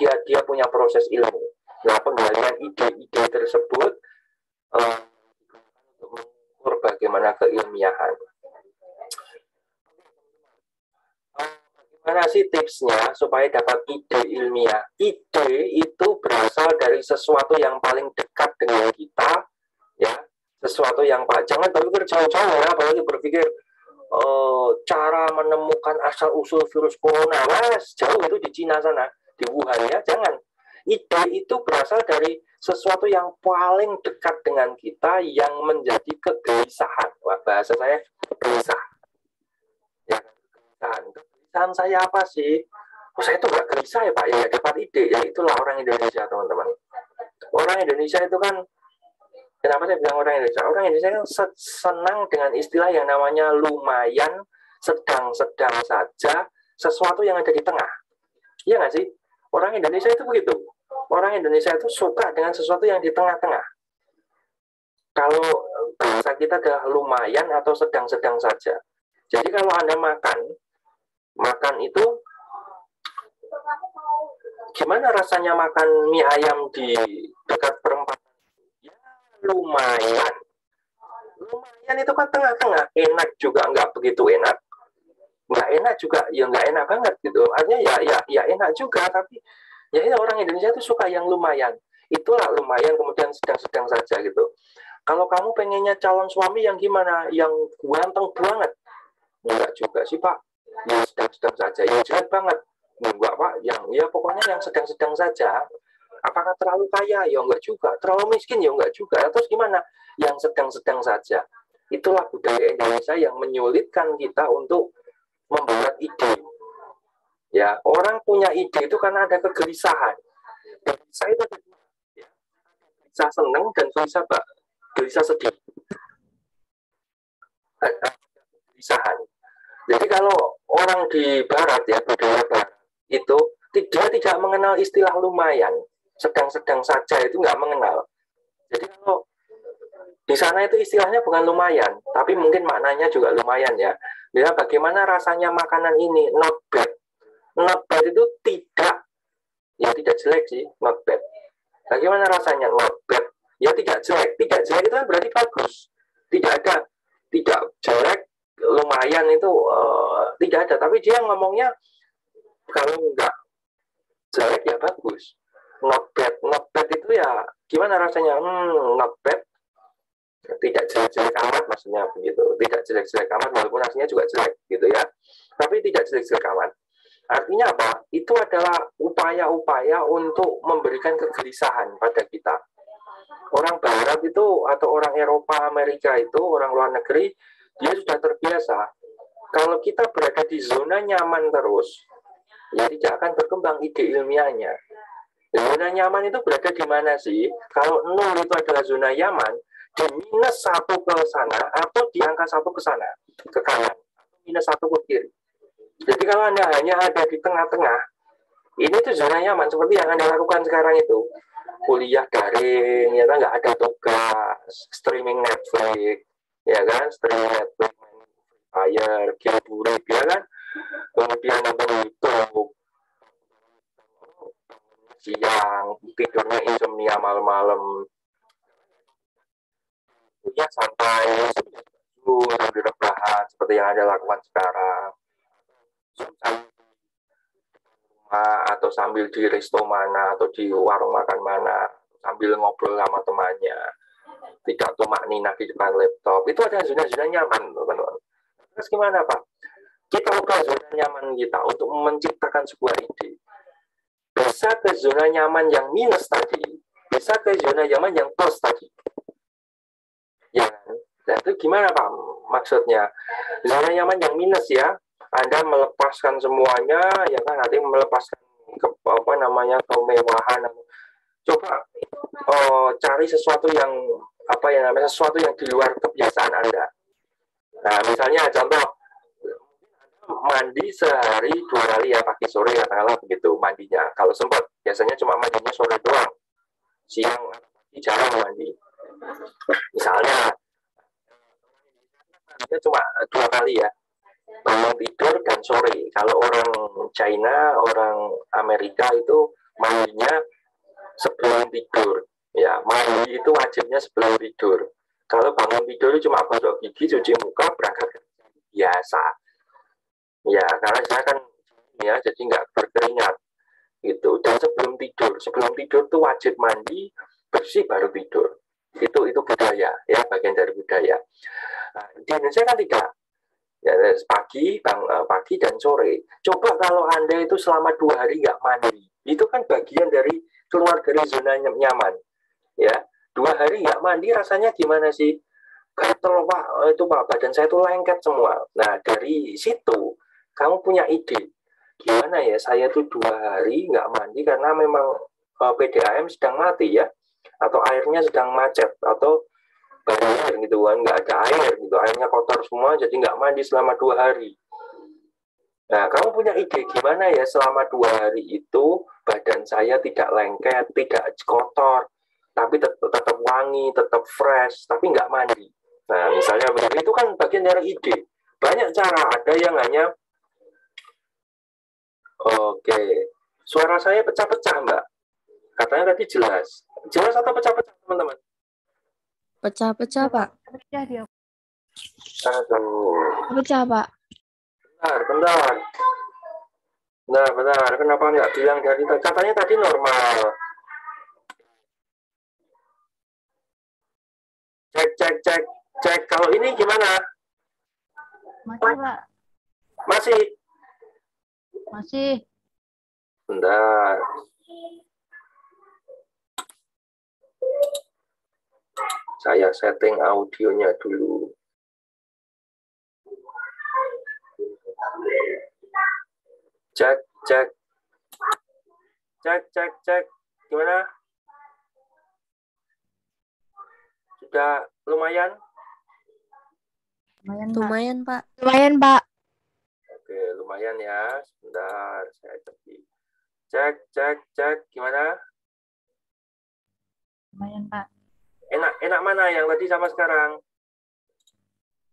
Dia, dia punya proses ilmu. Nah, penggalian ide-ide tersebut uh, mengukur bagaimana keilmiahan. Bagaimana sih tipsnya supaya dapat ide ilmiah? Ide itu berasal dari sesuatu yang paling dekat dengan kita, ya, sesuatu yang pak. Jangan berpikir jauh-jauh ya, apalagi berpikir uh, cara menemukan asal usul virus corona, mas jauh itu di Cina sana, di Wuhan ya, jangan. Ide itu berasal dari sesuatu yang paling dekat dengan kita yang menjadi kegelisahan. Wah, bahasa saya gelisah. Ya, kegelisahan Saya apa sih? Oh, saya itu nggak gelisah ya Pak, ya dapat ide. Ya itulah orang Indonesia, teman-teman. Orang Indonesia itu kan, kenapa saya bilang orang Indonesia? Orang Indonesia kan senang dengan istilah yang namanya lumayan, sedang-sedang saja, sesuatu yang ada di tengah. Iya nggak sih? Orang Indonesia itu begitu. Orang Indonesia itu suka dengan sesuatu yang di tengah-tengah. Kalau bahasa kita adalah lumayan atau sedang-sedang saja. Jadi kalau Anda makan, makan itu gimana rasanya makan mie ayam di dekat perempatan? Ya lumayan. Lumayan itu kan tengah-tengah, enak juga nggak begitu enak. Nggak enak juga, ya nggak enak banget gitu. Artinya ya ya ya enak juga, tapi ya ini orang Indonesia itu suka yang lumayan. Itulah lumayan, kemudian sedang-sedang saja gitu. Kalau kamu pengennya calon suami yang gimana? Yang ganteng banget? Enggak juga sih, Pak yang sedang-sedang saja, yang jelek banget. Enggak, Pak. Yang ya pokoknya yang sedang-sedang saja. Apakah terlalu kaya? Ya enggak juga. Terlalu miskin? Ya enggak juga. Terus gimana? Yang sedang-sedang saja. Itulah budaya Indonesia yang menyulitkan kita untuk membuat ide. Ya, orang punya ide itu karena ada kegelisahan. Gelisah itu ya. Senang dan gelisah, gelisah sedih. Kegelisahan. Jadi kalau orang di barat ya budaya barat itu tidak tidak mengenal istilah lumayan, sedang-sedang saja itu nggak mengenal. Jadi kalau di sana itu istilahnya bukan lumayan, tapi mungkin maknanya juga lumayan ya. Ya bagaimana rasanya makanan ini not bad. Not bad itu tidak ya tidak jelek sih, not bad. Bagaimana rasanya not bad? Ya tidak jelek, tidak jelek itu kan berarti bagus. Tidak ada tidak jelek lumayan itu uh, tidak ada. Tapi dia ngomongnya kalau enggak jelek ya bagus. Not bad itu ya gimana rasanya? Hmm, not tidak jelek-jelek amat maksudnya begitu. Tidak jelek-jelek amat walaupun aslinya juga jelek gitu ya. Tapi tidak jelek-jelek amat. Artinya apa? Itu adalah upaya-upaya untuk memberikan kegelisahan pada kita. Orang barat itu atau orang Eropa Amerika itu orang luar negeri dia sudah terbiasa. Kalau kita berada di zona nyaman terus, ya tidak akan berkembang ide ilmiahnya. Zona nyaman itu berada di mana sih? Kalau nol itu adalah zona nyaman, di minus satu ke sana atau di angka satu ke sana, ke kanan, minus satu ke kiri. Jadi kalau Anda hanya ada di tengah-tengah, ini tuh zona nyaman seperti yang Anda lakukan sekarang itu. Kuliah daring, ya nggak ada tugas, streaming Netflix, ya kan? Stream Netflix Fire game ya kan? Kemudian nonton YouTube siang, tidurnya insomnia malam-malam. Ya santai, sambil rebahan seperti yang Anda lakukan sekarang. atau sambil di resto mana atau di warung makan mana sambil ngobrol sama temannya tidak tumak nina di depan laptop. Itu ada zona-zona nyaman teman-teman. Terus gimana pak? Kita ubah zona nyaman kita untuk menciptakan sebuah ide. Bisa ke zona nyaman yang minus tadi bisa ke zona nyaman yang plus tadi. Ya nah, itu gimana pak maksudnya? Zona nyaman yang minus ya. Anda melepaskan semuanya, ya kan? Nanti melepaskan ke apa namanya kemewahan. Coba oh, cari sesuatu yang apa ya namanya sesuatu yang di luar kebiasaan Anda. Nah, misalnya contoh mandi sehari dua kali ya pagi sore katakanlah begitu mandinya. Kalau sempat biasanya cuma mandinya sore doang, siang jarang mandi. Misalnya cuma dua kali ya bangun tidur dan sore. Kalau orang China, orang Amerika itu mandinya sebelum tidur. Ya, mandi itu wajibnya sebelum tidur. Kalau bangun tidur itu cuma gosok gigi, cuci muka, berangkat biasa. Ya, karena saya kan ya jadi nggak berkeringat gitu. Dan sebelum tidur, sebelum tidur tuh wajib mandi, bersih baru tidur. Itu itu budaya ya, bagian dari budaya. Nah, di Indonesia kan tidak ya pagi bang eh, pagi dan sore coba kalau anda itu selama dua hari nggak mandi itu kan bagian dari keluar dari zona nyaman ya dua hari nggak mandi rasanya gimana sih? Gatel pak itu pak badan saya tuh lengket semua. Nah dari situ kamu punya ide. Gimana ya saya tuh dua hari nggak mandi karena memang eh, PDAM sedang mati ya atau airnya sedang macet atau banjir gitu kan nggak ada air gitu airnya kotor semua jadi nggak mandi selama dua hari. Nah kamu punya ide gimana ya selama dua hari itu badan saya tidak lengket tidak kotor tapi tetap, tetap wangi tetap fresh tapi nggak mandi nah misalnya begitu itu kan bagian dari ide banyak cara ada yang hanya oke suara saya pecah-pecah mbak katanya tadi jelas jelas atau pecah-pecah teman-teman Pecah-pecah, Pak. Pecah dia. Aduh. Pecah, Pak. Bentar, bentar. Bentar, bentar. Kenapa nggak bilang dari tadi? Katanya tadi normal. Cek, cek, cek, cek. Kalau ini gimana? Masih, Pak. Masih? Masih. Bentar. Saya setting audionya dulu. Cek, cek. Cek, cek, cek. Gimana? Sudah lumayan? Lumayan, lumayan Pak. Lumayan, Pak. Oke, lumayan ya. Sebentar, saya cek. Cek, cek, cek. Gimana? Lumayan, Pak. Enak enak mana yang tadi sama sekarang?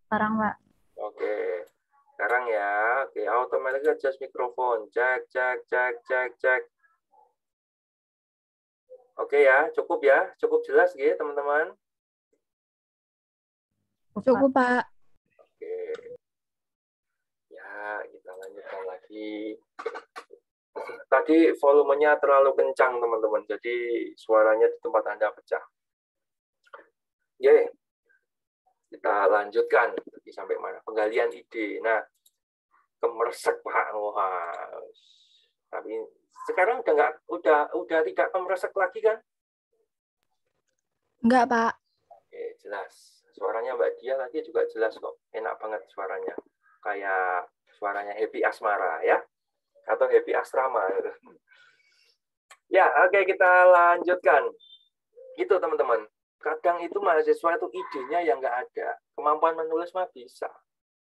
Sekarang, Pak. Oke. Sekarang ya. Oke, automatic adjust mikrofon. Cek, cek, cek, cek, cek. Oke ya, cukup ya. Cukup jelas gitu, teman-teman. Cukup, Pak. Oke. Ya, kita lanjutkan lagi. Tadi volumenya terlalu kencang, teman-teman. Jadi suaranya di tempat Anda pecah. Oke, kita lanjutkan tadi sampai mana? Penggalian ide. Nah, kemersek Pak. Wah, tapi sekarang udah nggak udah udah tidak kemersek lagi kan? Enggak, Pak. Oke, jelas. Suaranya Mbak Dia tadi juga jelas kok. Enak banget suaranya. Kayak suaranya Happy Asmara ya. Atau Happy Asrama. Ya, oke kita lanjutkan. Itu teman-teman kadang itu mahasiswa itu idenya yang nggak ada kemampuan menulis mah bisa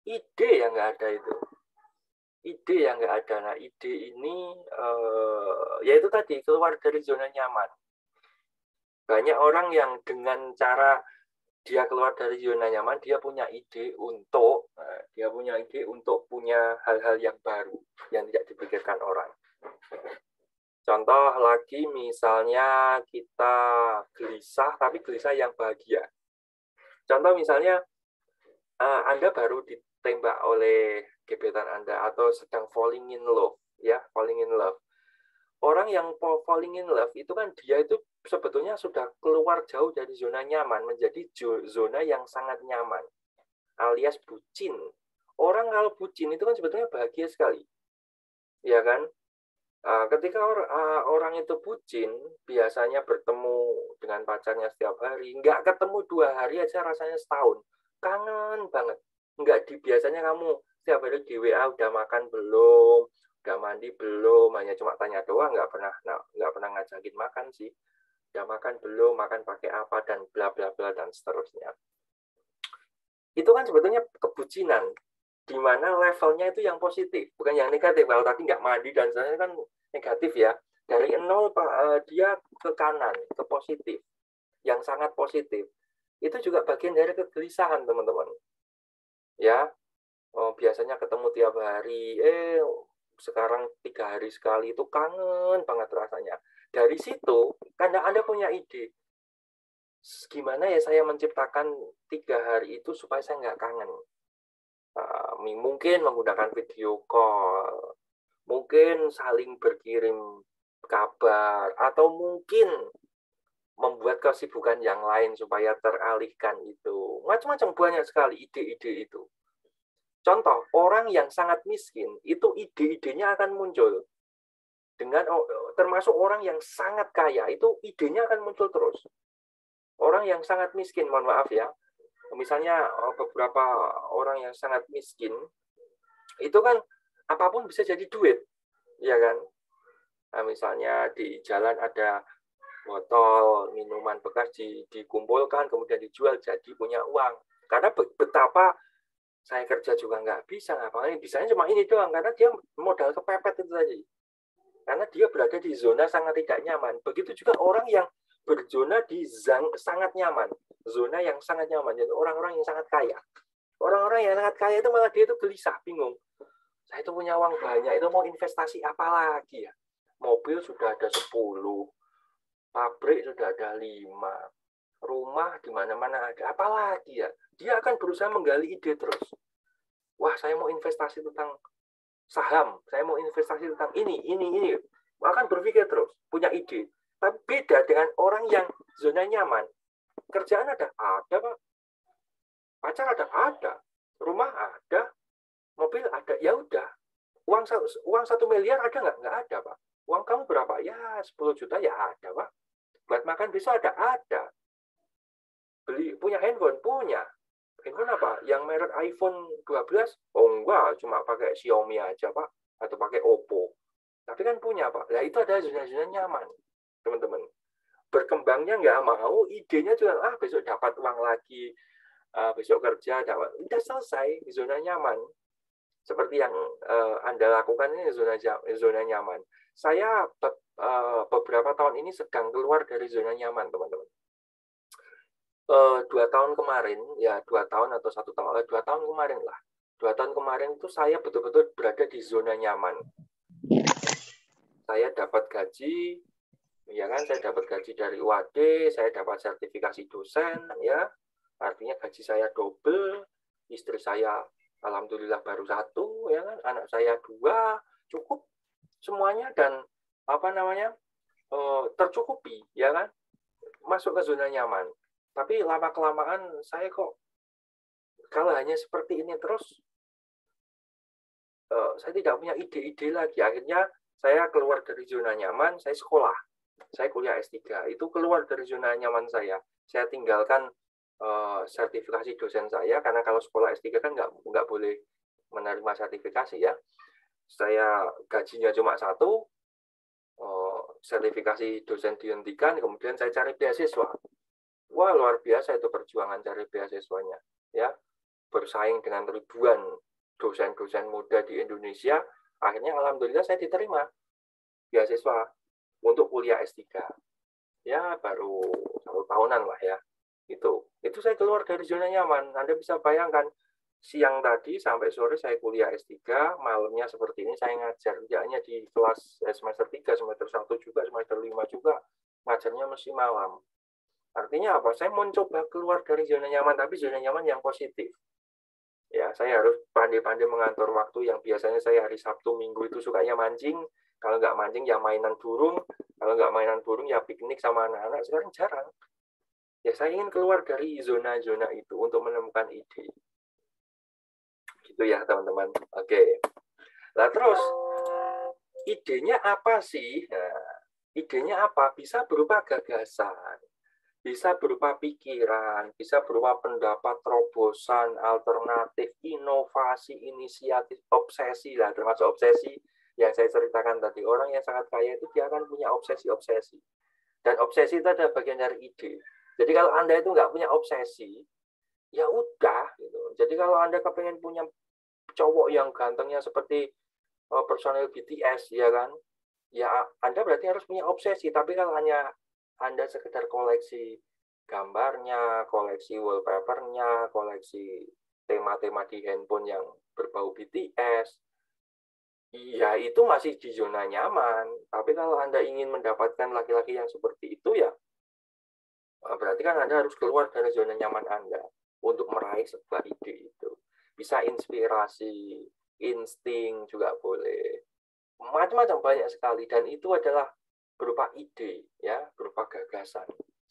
ide yang nggak ada itu ide yang nggak ada nah ide ini uh, ya itu tadi keluar dari zona nyaman banyak orang yang dengan cara dia keluar dari zona nyaman dia punya ide untuk uh, dia punya ide untuk punya hal-hal yang baru yang tidak dipikirkan orang Contoh lagi misalnya kita gelisah, tapi gelisah yang bahagia. Contoh misalnya uh, Anda baru ditembak oleh gebetan Anda atau sedang falling in love, ya, falling in love. Orang yang falling in love itu kan dia itu sebetulnya sudah keluar jauh dari zona nyaman menjadi zona yang sangat nyaman alias bucin. Orang kalau bucin itu kan sebetulnya bahagia sekali. Ya kan? Uh, ketika or, uh, orang itu bucin, biasanya bertemu dengan pacarnya setiap hari. Nggak ketemu dua hari aja rasanya setahun. Kangen banget. Nggak di, biasanya kamu setiap hari di WA udah makan belum, udah mandi belum, hanya cuma tanya doang, nggak pernah nggak pernah ngajakin makan sih. Udah makan belum, makan pakai apa, dan bla bla bla, dan seterusnya. Itu kan sebetulnya kebucinan di mana levelnya itu yang positif, bukan yang negatif. Kalau tadi nggak mandi dan sebagainya kan negatif ya. Dari nol eh, dia ke kanan, ke positif, yang sangat positif. Itu juga bagian dari kegelisahan teman-teman. Ya, oh, biasanya ketemu tiap hari, eh sekarang tiga hari sekali itu kangen banget rasanya. Dari situ, karena Anda punya ide, gimana ya saya menciptakan tiga hari itu supaya saya nggak kangen Uh, mungkin menggunakan video call, mungkin saling berkirim kabar, atau mungkin membuat kesibukan yang lain supaya teralihkan itu. Macam-macam banyak sekali ide-ide itu. Contoh, orang yang sangat miskin, itu ide-idenya akan muncul. Dengan termasuk orang yang sangat kaya, itu idenya akan muncul terus. Orang yang sangat miskin, mohon maaf ya, misalnya oh, beberapa orang yang sangat miskin itu kan apa pun bisa jadi duit ya kan nah, misalnya di jalan ada botol minuman bekas di, dikumpulkan kemudian dijual jadi punya uang karena betapa saya kerja juga nggak bisa ngapain? Bisanya cuma ini doang karena dia modal kepepet itu tadi. Karena dia berada di zona sangat tidak nyaman. Begitu juga orang yang berzona di zang, sangat nyaman. Zona yang sangat nyaman jadi orang-orang yang sangat kaya. Orang-orang yang sangat kaya itu malah dia itu gelisah bingung. Saya itu punya uang banyak itu mau investasi apa lagi ya? Mobil sudah ada 10 pabrik sudah ada 5 rumah di mana-mana ada apa lagi ya dia akan berusaha menggali ide terus wah saya mau investasi tentang saham saya mau investasi tentang ini ini ini akan berpikir terus punya ide tapi beda dengan orang yang zona nyaman Kerjaan ada? Ada, Pak. Pacar ada? Ada. Rumah ada. Mobil ada? Ya udah. Uang uang satu miliar ada nggak? Nggak ada, Pak. Uang kamu berapa? Ya 10 juta ya ada, Pak. Buat makan bisa ada? Ada. Beli punya handphone? Punya. Handphone apa? Yang merek iPhone 12? Oh enggak, cuma pakai Xiaomi aja, Pak. Atau pakai Oppo. Tapi kan punya, Pak. Nah, itu ada zona-zona nyaman, teman-teman berkembangnya nggak mau, idenya juga ah besok dapat uang lagi, uh, besok kerja dapat, udah selesai zona nyaman. Seperti yang uh, anda lakukan ini zona zona nyaman. Saya uh, beberapa tahun ini sedang keluar dari zona nyaman, teman-teman. Uh, dua tahun kemarin, ya dua tahun atau satu tahun, dua tahun kemarin lah. Dua tahun kemarin itu saya betul-betul berada di zona nyaman. Saya dapat gaji, ya kan? Saya dapat gaji dari UAD saya dapat sertifikasi dosen ya. Artinya gaji saya double istri saya alhamdulillah baru satu ya kan? Anak saya dua cukup semuanya dan apa namanya? Eh, tercukupi ya kan? Masuk ke zona nyaman tapi lama kelamaan saya kok kalau hanya seperti ini terus. Eh, saya tidak punya ide-ide lagi. Akhirnya saya keluar dari zona nyaman saya sekolah. Saya kuliah S3 itu keluar dari zona nyaman saya. Saya tinggalkan uh, sertifikasi dosen saya karena kalau sekolah S3 kan nggak nggak boleh menerima sertifikasi ya. Saya gajinya cuma satu uh, sertifikasi dosen dihentikan kemudian saya cari beasiswa wah luar biasa itu perjuangan cari beasiswanya ya bersaing dengan ribuan dosen-dosen muda di Indonesia akhirnya alhamdulillah saya diterima beasiswa untuk kuliah S3. Ya, baru satu tahunan lah ya. Itu. Itu saya keluar dari zona nyaman. Anda bisa bayangkan, siang tadi sampai sore saya kuliah S3, malamnya seperti ini saya ngajar. Tidak di kelas eh, semester 3, semester 1 juga, semester 5 juga, ngajarnya mesti malam. Artinya apa? Saya mau coba keluar dari zona nyaman, tapi zona nyaman yang positif. Ya, saya harus pandai-pandai mengatur waktu yang biasanya saya hari Sabtu, Minggu itu sukanya mancing. Kalau nggak mancing, ya mainan burung. Kalau nggak mainan burung, ya piknik sama anak-anak. Sekarang jarang. Ya, saya ingin keluar dari zona-zona itu untuk menemukan ide gitu ya teman-teman. Oke. Nah terus idenya apa sih? Nah, idenya apa? Bisa berupa gagasan, bisa berupa pikiran, bisa berupa pendapat, terobosan, alternatif, inovasi, inisiatif, obsesi lah, termasuk obsesi yang saya ceritakan tadi. Orang yang sangat kaya itu dia akan punya obsesi-obsesi. Dan obsesi itu ada bagian dari ide. Jadi kalau Anda itu nggak punya obsesi, ya udah gitu. Jadi kalau Anda kepengen punya cowok yang gantengnya seperti uh, personel BTS ya kan, ya Anda berarti harus punya obsesi. Tapi kalau hanya Anda sekedar koleksi gambarnya, koleksi wallpapernya, koleksi tema-tema di handphone yang berbau BTS, ya itu masih di zona nyaman. Tapi kalau Anda ingin mendapatkan laki-laki yang seperti itu ya, berarti kan Anda harus keluar dari zona nyaman Anda untuk meraih sebuah ide itu. Bisa inspirasi, insting juga boleh. Macam-macam banyak sekali dan itu adalah berupa ide ya, berupa gagasan,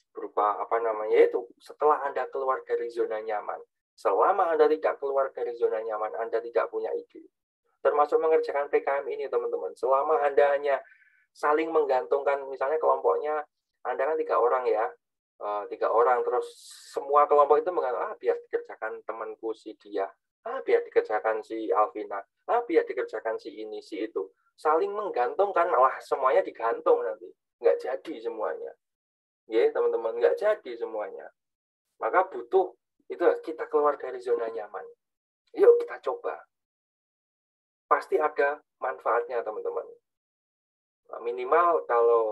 berupa apa namanya itu setelah Anda keluar dari zona nyaman. Selama Anda tidak keluar dari zona nyaman, Anda tidak punya ide. Termasuk mengerjakan PKM ini, teman-teman. Selama Anda hanya saling menggantungkan, misalnya kelompoknya Anda kan tiga orang ya, uh, tiga orang terus semua kelompok itu mengatakan ah biar dikerjakan temanku si dia ah biar dikerjakan si Alvina ah biar dikerjakan si ini si itu saling menggantungkan malah semuanya digantung nanti. Nggak jadi semuanya. Ya teman-teman nggak jadi semuanya. Maka butuh itu kita keluar dari zona nyaman. Yuk kita coba. Pasti ada manfaatnya teman-teman. Minimal kalau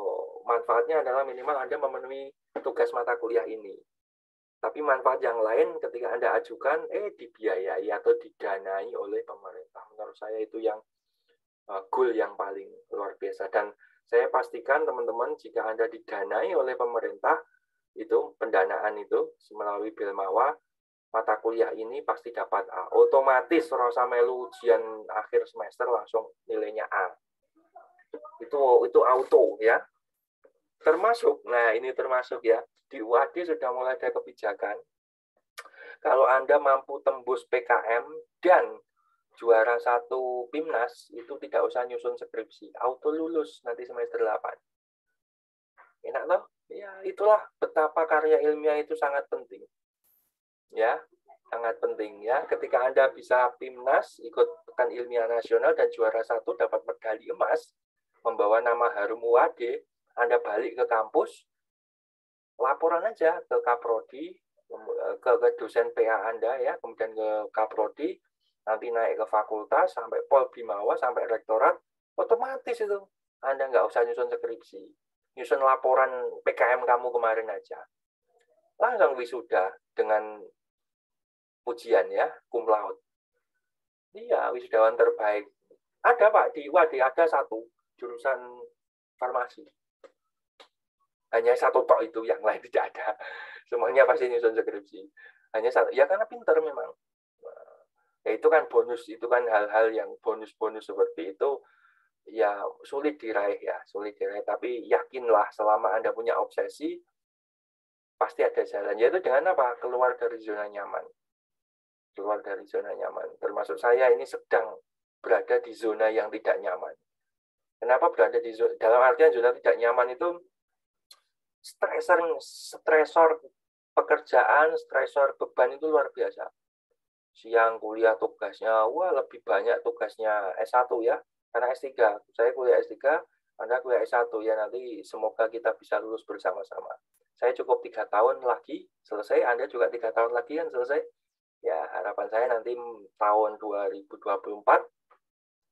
manfaatnya adalah minimal Anda memenuhi tugas mata kuliah ini. Tapi manfaat yang lain ketika Anda ajukan, eh dibiayai atau didanai oleh pemerintah. Menurut saya itu yang goal yang paling luar biasa. Dan saya pastikan teman-teman jika Anda didanai oleh pemerintah, itu pendanaan itu melalui Bilmawa, mata kuliah ini pasti dapat A. Otomatis rasa melu ujian akhir semester langsung nilainya A. Itu itu auto ya Termasuk, nah ini termasuk ya, di UAD sudah mulai ada kebijakan. Kalau Anda mampu tembus PKM dan juara satu PIMNAS, itu tidak usah nyusun skripsi. Auto lulus nanti semester 8. Enak loh? Ya, itulah betapa karya ilmiah itu sangat penting. Ya, sangat penting ya. Ketika Anda bisa PIMNAS, ikut pekan ilmiah nasional dan juara satu dapat medali emas, membawa nama harum UAD, anda balik ke kampus, laporan aja ke Kaprodi, ke, ke dosen PA Anda ya, kemudian ke Kaprodi, nanti naik ke fakultas sampai Pol Bimawa sampai rektorat, otomatis itu. Anda nggak usah nyusun skripsi, nyusun laporan PKM kamu kemarin aja, langsung wisuda dengan ujian ya, cum laude. Iya, wisudawan terbaik. Ada Pak, di Wadi ada satu jurusan farmasi. Hanya satu tok itu yang lain tidak ada. Semuanya pasti nyusun skripsi. Hanya satu. Ya karena pinter memang ya itu kan bonus itu kan hal-hal yang bonus-bonus seperti itu ya sulit diraih ya sulit diraih. Tapi yakinlah selama anda punya obsesi pasti ada jalan. Yaitu dengan apa? Keluar dari zona nyaman. Keluar dari zona nyaman. Termasuk saya ini sedang berada di zona yang tidak nyaman. Kenapa berada di zona dalam artian zona tidak nyaman itu stresor stresor pekerjaan, stresor beban itu luar biasa. Siang kuliah tugasnya, wah lebih banyak tugasnya S1 ya, karena S3. Saya kuliah S3, Anda kuliah S1 ya, nanti semoga kita bisa lulus bersama-sama. Saya cukup tiga tahun lagi selesai, Anda juga tiga tahun lagi kan selesai. Ya, harapan saya nanti tahun 2024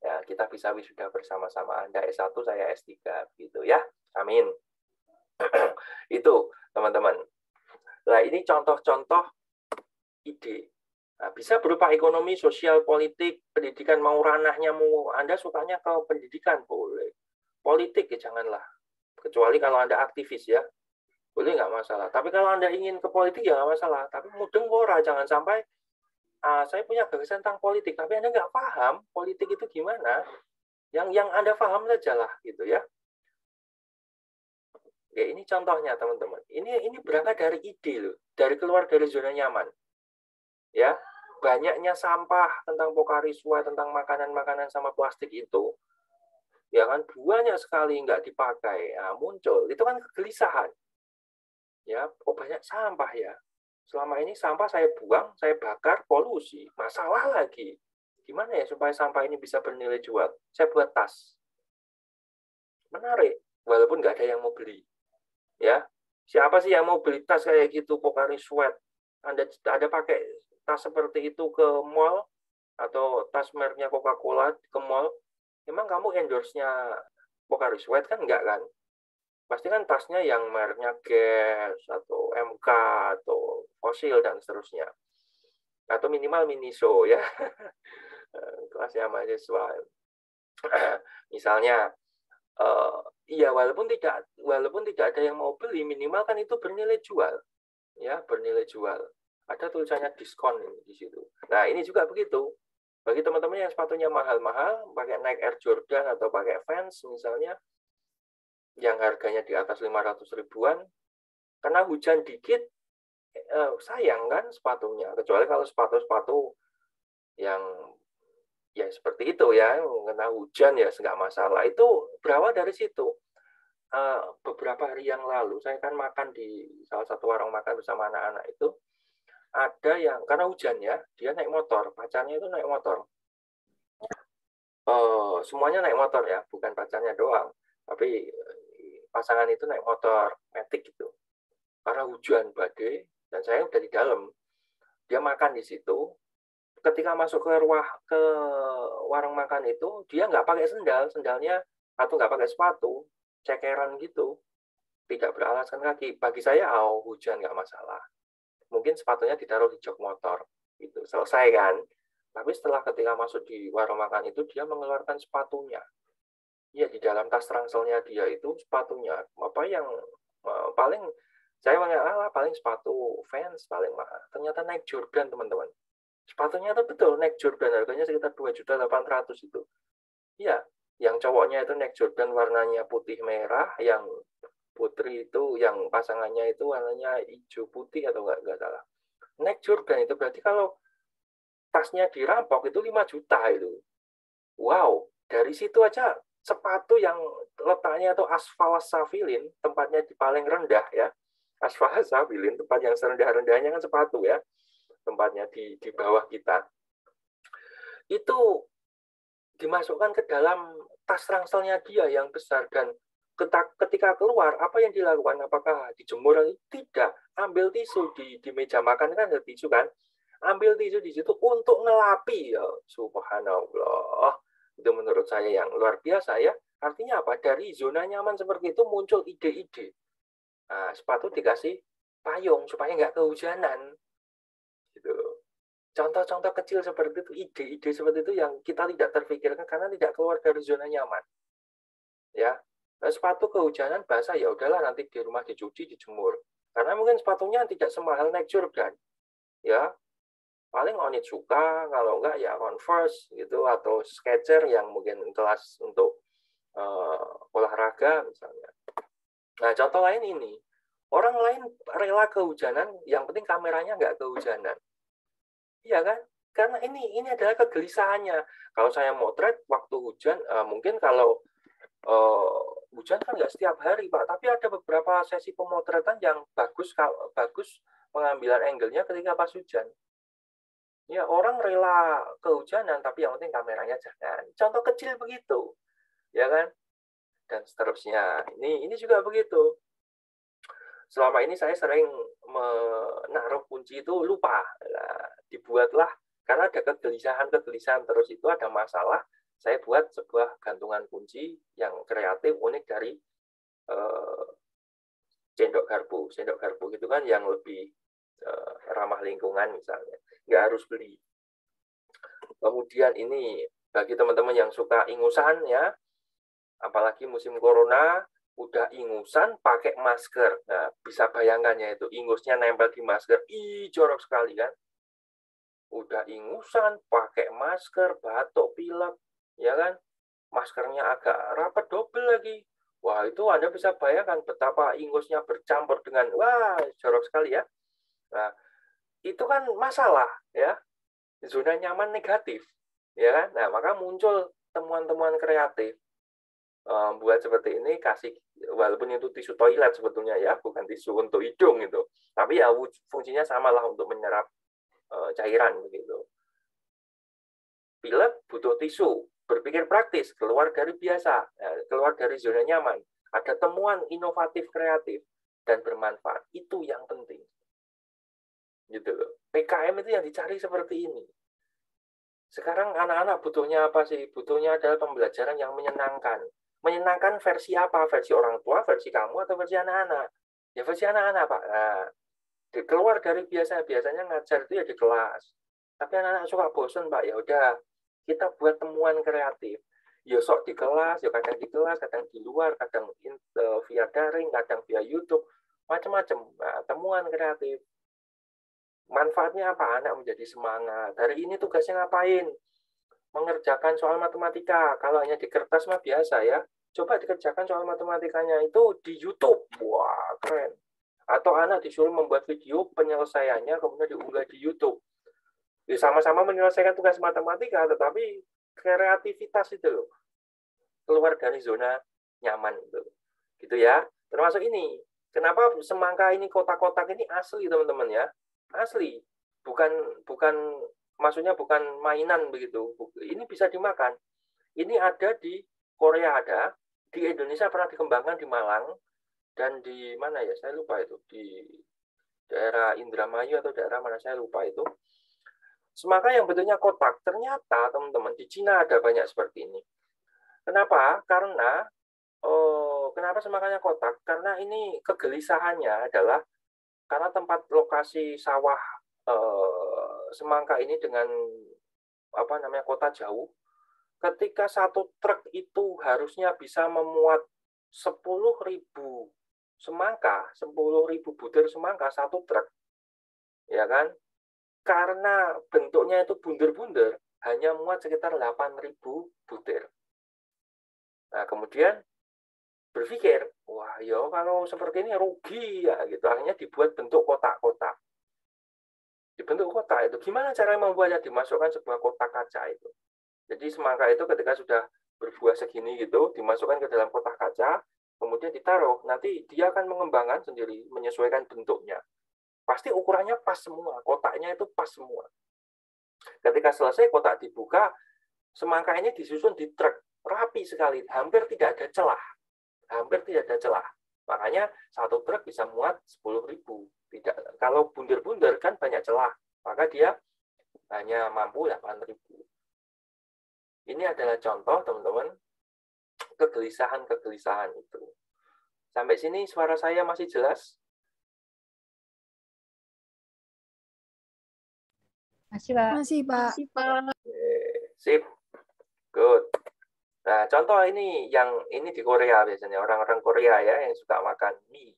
ya kita bisa wisuda bersama-sama. Anda S1, saya S3 gitu ya. Amin. itu teman-teman. Nah ini contoh-contoh ide Nah, bisa berupa ekonomi, sosial, politik, pendidikan, mau ranahnya, mau Anda sukanya ke pendidikan, boleh. Politik ya janganlah. Kecuali kalau Anda aktivis ya, boleh nggak masalah. Tapi kalau Anda ingin ke politik ya nggak masalah. Tapi mudeng ora, jangan sampai uh, saya punya gagasan tentang politik, tapi Anda nggak paham politik itu gimana. Yang yang Anda paham saja lah, gitu ya. Ya ini contohnya teman-teman. Ini ini berangkat dari ide loh, dari keluar dari zona nyaman ya. Banyaknya sampah tentang pokariswa tentang makanan-makanan sama plastik itu ya kan? Banyak sekali nggak dipakai. Ya, muncul. Itu kan kegelisahan. Ya oh banyak sampah ya. Selama ini sampah saya buang saya bakar polusi. Masalah lagi. Gimana ya supaya sampah ini bisa bernilai jual? Saya buat tas. Menarik walaupun nggak ada yang mau beli. Ya siapa sih yang mau beli tas kayak gitu? Pocari Sweat anda ada pakai tas seperti itu ke mall atau tas mereknya Coca-Cola ke mall, emang kamu endorse-nya Pocari Sweat kan enggak kan? Pasti kan tasnya yang mereknya Guess atau MK atau Fossil dan seterusnya. Atau minimal Miniso ya. Kelasnya mahasiswa. Misalnya uh, iya walaupun tidak walaupun tidak ada yang mau beli minimal kan itu bernilai jual. Ya, bernilai jual ada tulisannya diskon di situ. Nah, ini juga begitu. Bagi teman-teman yang sepatunya mahal-mahal, pakai Nike Air Jordan atau pakai Vans misalnya, yang harganya di atas 500 ribuan, karena hujan dikit, eh, sayang kan sepatunya. Kecuali kalau sepatu-sepatu yang ya seperti itu ya, kena hujan ya nggak masalah. Itu berawal dari situ. Uh, beberapa hari yang lalu, saya kan makan di salah satu warung makan bersama anak-anak itu, ada yang karena hujan ya dia naik motor pacarnya itu naik motor. Uh, semuanya naik motor ya bukan pacarnya doang tapi eh, pasangan itu naik motor metik gitu. Karena hujan badai dan saya udah di dalam dia makan di situ. Ketika masuk ke ruah ke warung makan itu dia nggak pakai sendal sendalnya atau nggak pakai sepatu cekeran gitu. Tidak beralaskan kaki. Bagi saya oh hujan nggak masalah mungkin sepatunya ditaruh di jok motor gitu. Selesai kan? Tapi setelah ketika masuk di warung makan itu dia mengeluarkan sepatunya. Ya di dalam tas rangselnya dia itu sepatunya. Apa yang uh, paling saya mengira paling sepatu fans paling mahal ternyata naik Jordan teman-teman. Sepatunya itu betul naik Jordan harganya sekitar dua juta delapan ratus itu. Iya yang cowoknya itu naik Jordan warnanya putih merah yang putri itu yang pasangannya itu warnanya hijau putih atau enggak enggak salah. Neck Jordan itu berarti kalau tasnya dirampok itu 5 juta itu. Wow, dari situ aja sepatu yang letaknya itu asfal safilin, tempatnya di paling rendah ya. Asfal safilin, tempat yang serendah-rendahnya kan sepatu ya. Tempatnya di di bawah kita. Itu dimasukkan ke dalam tas rangselnya dia yang besar dan ketika keluar apa yang dilakukan? Apakah dijemur? Tidak. Ambil tisu di di meja makan kan ada tisu kan? Ambil tisu di situ untuk ngelapi. Ya subhanallah. Itu menurut saya yang luar biasa ya. Artinya apa? Dari zona nyaman seperti itu muncul ide-ide. Nah, sepatu dikasih payung supaya nggak kehujanan. Gitu. Contoh-contoh kecil seperti itu ide-ide seperti itu yang kita tidak terpikirkan karena tidak keluar dari zona nyaman. Ya sepatu kehujanan basah ya udahlah nanti di rumah dicuci, dijemur. Karena mungkin sepatunya tidak semahal Nike Jordan. Ya. Paling suka kalau enggak ya Converse gitu atau Skechers yang mungkin kelas untuk uh, olahraga misalnya. Nah, contoh lain ini. Orang lain rela kehujanan, yang penting kameranya enggak kehujanan. Iya kan? Karena ini ini adalah kegelisahannya. Kalau saya motret waktu hujan, uh, mungkin kalau uh, hujan kan nggak setiap hari pak. Tapi ada beberapa sesi pemotretan yang bagus bagus pengambilan angle-nya ketika pas hujan. Ya orang rela kehujanan tapi yang penting kameranya jangan contoh kecil begitu ya kan? Dan seterusnya. Ini ini juga begitu. Selama ini saya sering menaruh kunci itu lupa. Nah, dibuatlah karena ada kegelisahan kegelisahan terus itu ada masalah saya buat sebuah gantungan kunci yang kreatif unik dari uh, sendok garpu sendok garpu itu kan yang lebih eh, ramah lingkungan misalnya. Nggak harus beli. Kemudian ini bagi teman-teman yang suka ingusan ya apalagi musim corona udah ingusan pakai masker. Nah bisa bayangkan ya itu ingusnya nempel di masker. Ih jorok sekali kan. Udah ingusan pakai masker batuk pilek ya kan? Maskernya agak rapat double lagi. Wah itu anda bisa bayangkan betapa ingusnya bercampur dengan wah jorok sekali ya. Nah itu kan masalah ya. Zona nyaman negatif ya kan? Nah maka muncul temuan-temuan kreatif um, buat seperti ini kasih walaupun itu tisu toilet sebetulnya ya bukan tisu untuk hidung itu. Tapi ya fungsinya samalah untuk menyerap uh, cairan begitu. Pilek butuh tisu berpikir praktis keluar dari biasa ya, keluar dari zona nyaman ada temuan inovatif kreatif dan bermanfaat itu yang penting gitu loh PKM itu yang dicari seperti ini sekarang anak-anak butuhnya apa sih? Butuhnya adalah pembelajaran yang menyenangkan. Menyenangkan versi apa? Versi orang tua, versi kamu, atau versi anak-anak? Ya versi anak-anak, Pak. Nah, keluar dari biasa biasanya ngajar itu ya di kelas. Tapi anak-anak suka bosan, Pak. Ya udah, kita buat temuan kreatif. Ya sok di kelas, ya kadang di kelas, kadang di luar, kadang eh, via daring, kadang via YouTube, macam-macam. Nah, temuan kreatif Manfaatnya apa? Anak menjadi semangat. Hari ini tugasnya ngapain? Mengerjakan soal matematika. Kalau hanya di kertas mah biasa ya. Coba dikerjakan soal matematikanya itu di YouTube. Wah, keren. Atau anak disuruh membuat video penyelesaiannya kemudian diunggah di YouTube. Ya, sama-sama menyelesaikan tugas matematika, tetapi kreativitas itu keluar dari zona nyaman itu. Gitu ya. Termasuk ini. Kenapa semangka ini kotak-kotak ini asli teman-teman ya? asli bukan bukan maksudnya bukan mainan begitu ini bisa dimakan ini ada di Korea ada di Indonesia pernah dikembangkan di Malang dan di mana ya saya lupa itu di daerah Indramayu atau daerah mana saya lupa itu semangka yang bentuknya kotak ternyata teman-teman di Cina ada banyak seperti ini. Kenapa? Karena oh kenapa semangkanya kotak? Karena ini kegelisahannya adalah karena tempat lokasi sawah eh, semangka ini dengan apa namanya kota jauh, ketika satu truk itu harusnya bisa memuat 10.000 semangka, 10.000 butir semangka satu truk, ya kan? Karena bentuknya itu bunder-bunder, hanya muat sekitar 8.000 butir. Nah, kemudian berpikir, wah ya kalau seperti ini rugi ya gitu. Akhirnya dibuat bentuk kotak-kotak. Dibentuk kotak itu gimana cara membuatnya dimasukkan sebuah kotak kaca itu. Jadi semangka itu ketika sudah berbuah segini gitu, dimasukkan ke dalam kotak kaca, kemudian ditaruh, nanti dia akan mengembangkan sendiri, menyesuaikan bentuknya. Pasti ukurannya pas semua, kotaknya itu pas semua. Ketika selesai kotak dibuka, semangka ini disusun di truk, rapi sekali, hampir tidak ada celah hampir tidak ada celah. Makanya satu truk bisa muat 10.000. Tidak kalau bunder-bunder kan banyak celah, maka dia hanya mampu 8.000. Ini adalah contoh teman-teman kegelisahan-kegelisahan itu. Sampai sini suara saya masih jelas? Masih, Pak. Masih, Pak. Masih, Pak. Sip. Good. Nah, contoh ini yang ini di Korea biasanya orang-orang Korea ya yang suka makan mie,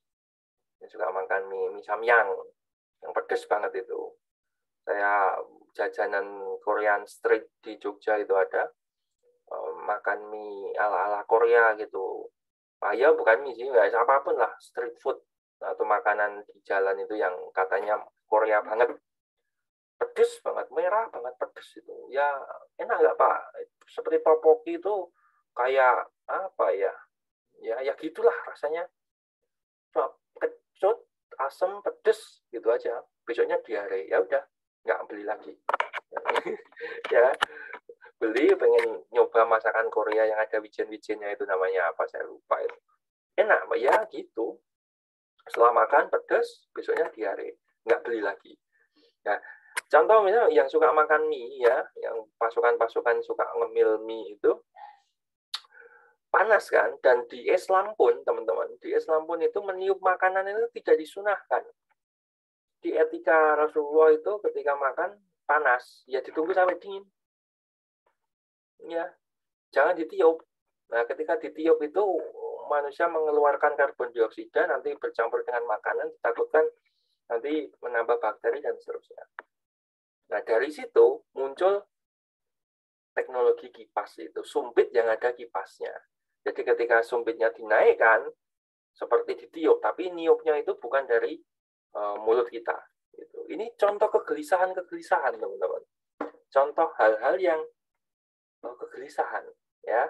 yang suka makan mie, mie samyang yang pedes banget itu. Saya jajanan Korean street di Jogja itu ada um, makan mie ala-ala Korea gitu. Ah, ya bukan mie sih, nggak apa pun lah street food atau makanan di jalan itu yang katanya Korea banget pedes banget merah banget pedes itu. Ya enak nggak pak? Seperti topoki itu kayak apa ya? Ya ya gitulah rasanya. Kecut asam pedes gitu aja. Besoknya diare. Ya udah nggak beli lagi. Ya. Beli pengen nyoba masakan Korea yang ada wijen-wijennya itu namanya apa saya lupa itu. Enak ya gitu. Setelah makan pedes besoknya diare. Nggak beli lagi. Nah contoh misalnya yang suka makan mie ya yang pasukan-pasukan suka ngemil mie itu panas kan dan di Islam pun teman-teman di Islam pun itu meniup makanan itu tidak disunahkan di etika Rasulullah itu ketika makan panas, ya ditunggu sampai dingin. Ya, jangan ditiup. Nah, ketika ditiup itu manusia mengeluarkan karbon dioksida nanti bercampur dengan makanan ditakutkan nanti menambah bakteri dan seterusnya. Nah, dari situ muncul teknologi kipas itu, sumpit yang ada kipasnya. Jadi ketika sumpitnya dinaikkan, seperti ditiup, tapi niupnya itu bukan dari uh, mulut kita. Gitu. Ini contoh kegelisahan-kegelisahan, teman-teman. Contoh hal-hal yang uh, kegelisahan, ya.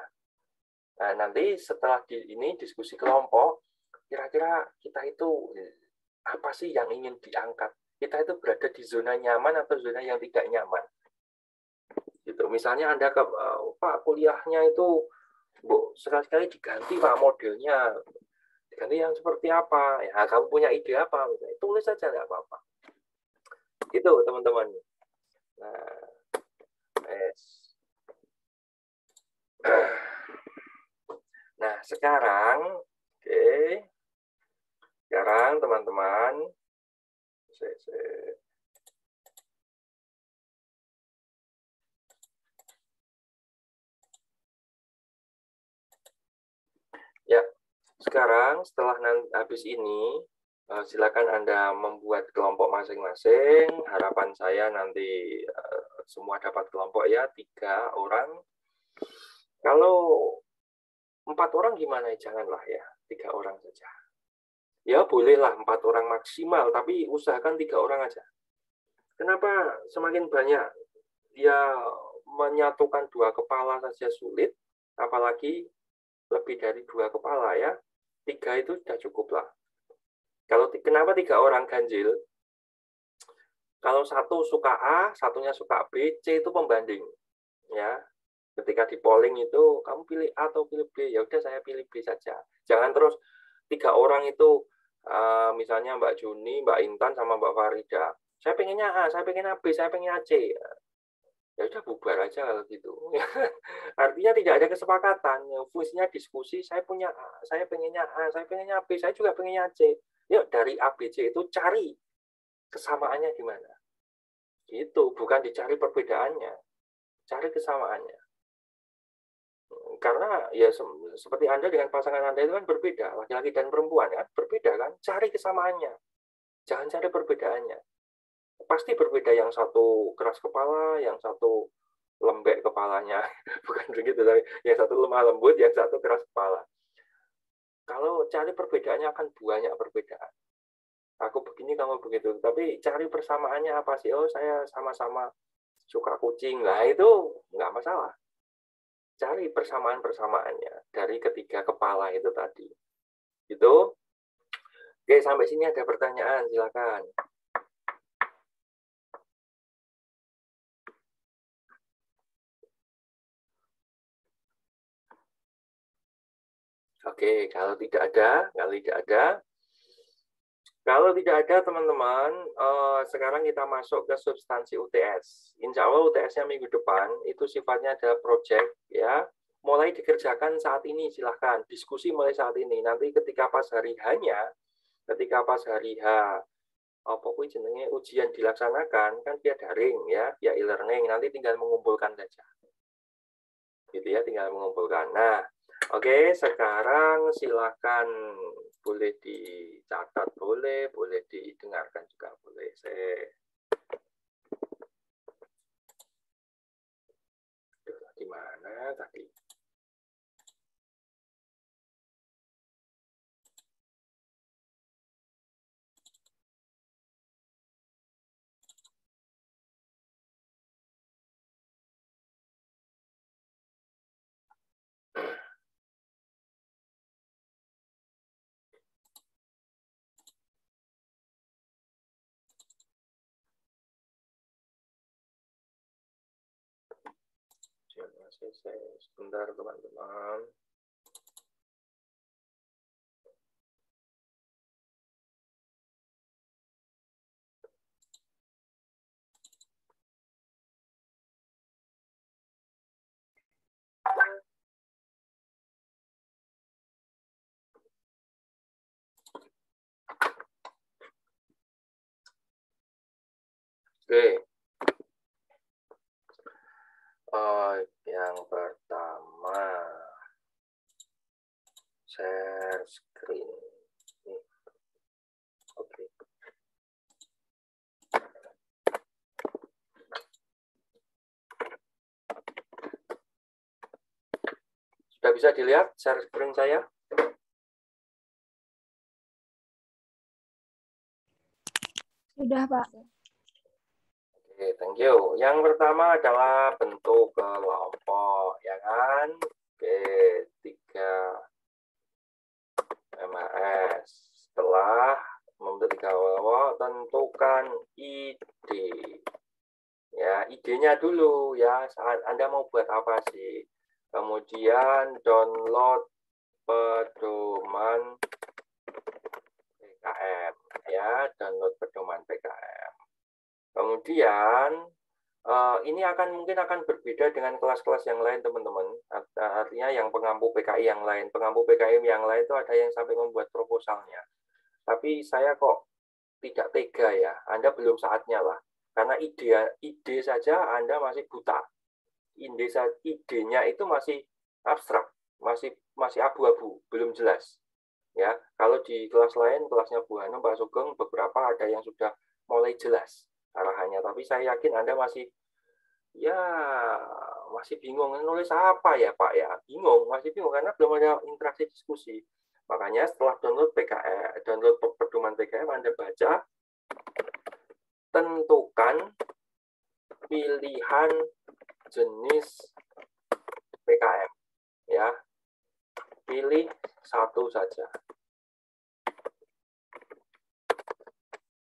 Nah, nanti setelah di, ini diskusi kelompok, kira-kira kita itu apa sih yang ingin diangkat? Kita itu berada di zona nyaman atau zona yang tidak nyaman? Gitu. Misalnya Anda ke uh, Pak kuliahnya itu Bu, sekali-sekali diganti Pak modelnya. Diganti yang seperti apa? Ya, kamu punya ide apa? Misalnya. Tulis saja nggak apa-apa. Itu teman-teman. Nah, yes. Nah, sekarang, oke. Okay. Sekarang teman-teman, Ya, sekarang setelah nanti, habis ini, eh, silakan Anda membuat kelompok masing-masing. Harapan saya nanti eh, semua dapat kelompok ya, tiga orang. Kalau empat orang gimana? Janganlah ya, tiga orang saja. Ya bolehlah empat orang maksimal, tapi usahakan tiga orang aja. Kenapa semakin banyak dia menyatukan dua kepala saja sulit, apalagi lebih dari dua kepala ya. Tiga itu sudah cukup lah. Kalau kenapa tiga orang ganjil? Kalau satu suka A, satunya suka B, C itu pembanding. Ya, ketika di polling itu kamu pilih A atau pilih B ya udah saya pilih B saja jangan terus tiga orang itu uh, misalnya Mbak Juni Mbak Intan sama Mbak Farida. Saya pengennya A saya pengen B saya pengen C. Ya udah bubar aja kalau gitu. Artinya tidak ada kesepakatan. Fungsinya diskusi saya punya A saya pengennya A saya pengennya B saya juga pengennya C. Yuk dari A B C itu cari kesamaannya di mana itu bukan dicari perbedaannya. Cari kesamaannya karena ya seperti Anda dengan pasangan Anda itu kan berbeda, laki-laki dan perempuan kan berbeda kan, cari kesamaannya. Jangan cari perbedaannya. Pasti berbeda yang satu keras kepala, yang satu lembek kepalanya. Bukan begitu, tapi yang satu lemah lembut, yang satu keras kepala. Kalau cari perbedaannya akan banyak perbedaan. Aku begini, kamu begitu. Tapi cari persamaannya apa sih? Oh, saya sama-sama suka kucing. Lah itu nggak masalah cari persamaan-persamaannya dari ketiga kepala itu tadi. Itu. Oke, sampai sini ada pertanyaan, silakan. Oke, kalau tidak ada, kalau tidak ada, kalau tidak ada teman-teman, uh, sekarang kita masuk ke substansi UTS. Insya Allah UTS-nya minggu depan itu sifatnya ada project ya. Mulai dikerjakan saat ini silahkan diskusi mulai saat ini. Nanti ketika pas hari hanya, ketika pas hari H apa pokoknya jenenge ujian dilaksanakan kan dia daring ya, ya e-learning. Nanti tinggal mengumpulkan saja. Gitu ya, tinggal mengumpulkan. Nah, oke, sekarang silahkan boleh dicatat boleh, boleh didengarkan juga boleh. Saya gimana tadi? selesai sebentar teman-teman Oke, okay. Oh, yang pertama share screen. Oke. Sudah bisa dilihat share screen saya? Sudah, Pak. Oke, thank you. Yang pertama adalah bentuk kelompok, ya kan? Oke, tiga MAS. Setelah tiga kelompok, tentukan ide. Ya, idenya dulu ya. Saat Anda mau buat apa sih? Kemudian download pedoman PKM ya, download pedoman PKM. Kemudian eh, ini akan mungkin akan berbeda dengan kelas-kelas yang lain teman-teman. Art- Artinya yang pengampu PKI yang lain, pengampu PKM yang lain itu ada yang sampai membuat proposalnya. Tapi saya kok tidak tega ya. Anda belum saatnya lah. Karena ide ide saja Anda masih buta. Ide idenya itu masih abstrak, masih masih abu-abu, belum jelas. Ya, kalau di kelas lain, kelasnya Bu Hanum, Pak Sugeng, beberapa ada yang sudah mulai jelas arahannya. Tapi saya yakin Anda masih ya masih bingung. Nulis apa ya Pak? Ya bingung masih bingung karena belum ada interaksi diskusi. Makanya setelah download PKM download pedoman PKM Anda baca tentukan pilihan jenis PKM ya. Pilih satu saja.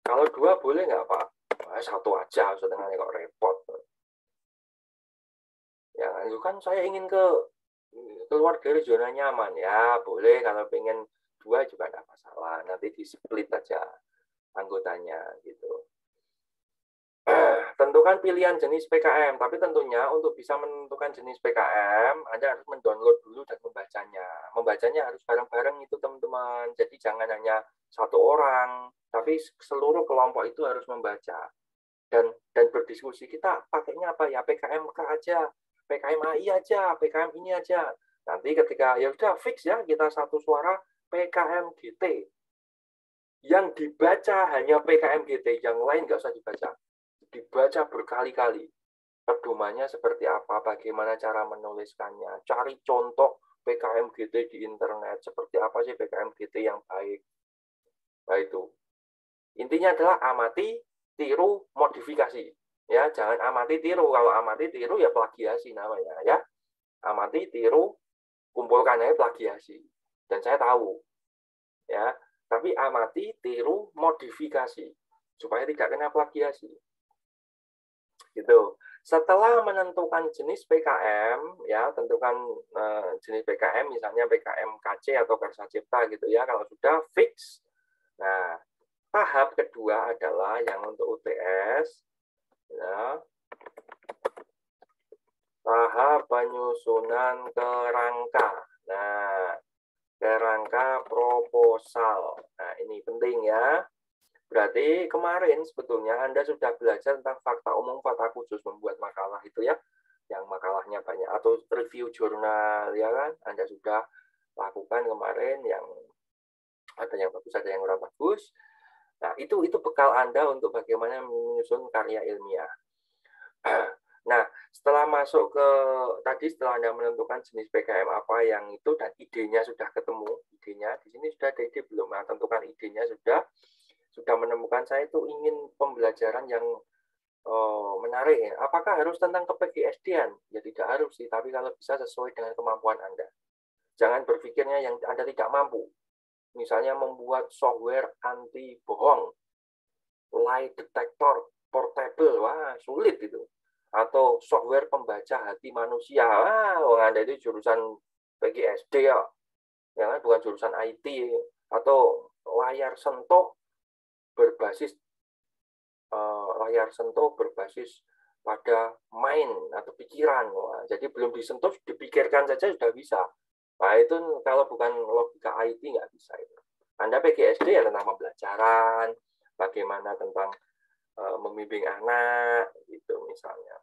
Kalau dua boleh nggak Pak Wah, satu aja setengahnya kok repot. Ya itu kan saya ingin ke keluar dari zona nyaman. Ya boleh. Kalau pengen dua juga tidak masalah. Nanti di split aja anggotanya gitu tentukan pilihan jenis PKM tapi tentunya untuk bisa menentukan jenis PKM Anda harus mendownload dulu dan membacanya membacanya harus bareng-bareng itu teman-teman jadi jangan hanya satu orang tapi seluruh kelompok itu harus membaca dan dan berdiskusi kita pakainya apa ya PKMK aja PKM AI aja, PKM ini aja. Nanti ketika ya udah fix ya kita satu suara PKM GT. Yang dibaca hanya PKM GT, yang lain nggak usah dibaca. Dibaca berkali-kali. Pedomannya seperti apa, bagaimana cara menuliskannya, cari contoh PKM GT di internet, seperti apa sih PKM GT yang baik. Nah itu. Intinya adalah amati, tiru, modifikasi. Ya jangan amati tiru. Kalau amati tiru ya plagiasi namanya ya. Amati tiru kumpulkan aja plagiasi. Dan saya tahu ya. Tapi amati tiru modifikasi. Supaya tidak kena plagiasi gitu. Setelah menentukan jenis PKM ya tentukan eh, jenis PKM misalnya PKM KC atau Karsa Cipta gitu ya kalau sudah fix. Nah tahap kedua adalah yang untuk UTS ya. Tahap penyusunan kerangka nah kerangka proposal. Nah ini penting ya berarti kemarin sebetulnya anda sudah belajar tentang fakta umum fakta khusus membuat makalah itu ya yang makalahnya banyak atau review jurnal ya kan anda sudah lakukan kemarin yang ada yang bagus ada yang kurang bagus Nah, itu itu bekal Anda untuk bagaimana menyusun karya ilmiah. Nah, setelah masuk ke tadi setelah Anda menentukan jenis PKM apa yang itu dan idenya sudah ketemu, idenya di sini sudah ada ide belum? Nah, tentukan idenya sudah sudah menemukan saya itu ingin pembelajaran yang oh, menarik. Ya. Apakah harus tentang KPGSD-an? Ya tidak harus sih, tapi kalau bisa sesuai dengan kemampuan Anda. Jangan berpikirnya yang Anda tidak mampu misalnya membuat software anti bohong, lie detector portable, wah sulit itu. Atau software pembaca hati manusia, wah wong Anda itu jurusan PGSD ya, ya kan bukan jurusan IT. Atau layar sentuh berbasis uh, layar sentuh berbasis pada main atau pikiran. Wah, jadi belum disentuh, dipikirkan saja sudah bisa. Nah, itu kalau bukan logika IT nggak bisa itu. Anda PGSD ya tentang pembelajaran, bagaimana tentang uh, membimbing anak gitu misalnya.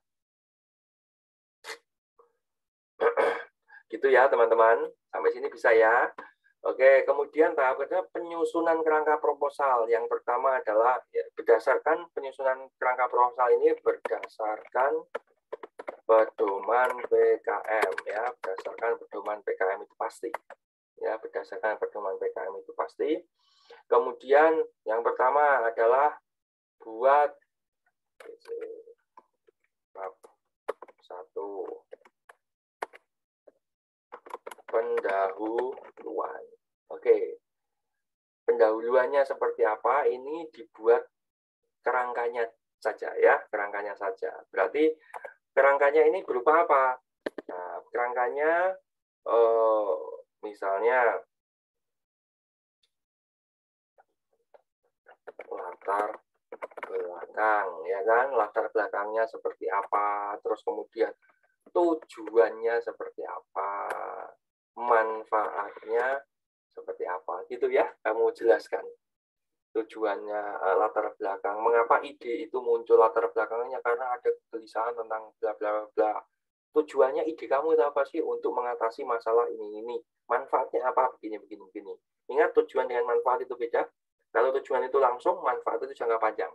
gitu ya teman-teman. Sampai sini bisa ya. Oke, kemudian tahap kedua penyusunan kerangka proposal. Yang pertama adalah ya, berdasarkan penyusunan kerangka proposal ini berdasarkan pedoman PKM ya, berdasarkan pedoman PKM itu pasti. Ya, berdasarkan pedoman PKM itu pasti. Kemudian yang pertama adalah buat satu pendahuluan. Oke. Pendahuluannya seperti apa? Ini dibuat kerangkanya saja ya, kerangkanya saja. Berarti kerangkanya ini berupa apa? Nah, kerangkanya eh, misalnya latar belakang ya kan latar belakangnya seperti apa terus kemudian tujuannya seperti apa manfaatnya seperti apa? Gitu ya kamu jelaskan tujuannya uh, latar belakang. Mengapa ide itu muncul latar belakangnya? Karena ada kegelisahan tentang bla bla bla. Tujuannya ide kamu itu apa sih untuk mengatasi masalah ini ini? Manfaatnya apa? Begini begini begini. Ingat tujuan dengan manfaat itu beda. Kalau tujuan itu langsung manfaat itu jangka panjang.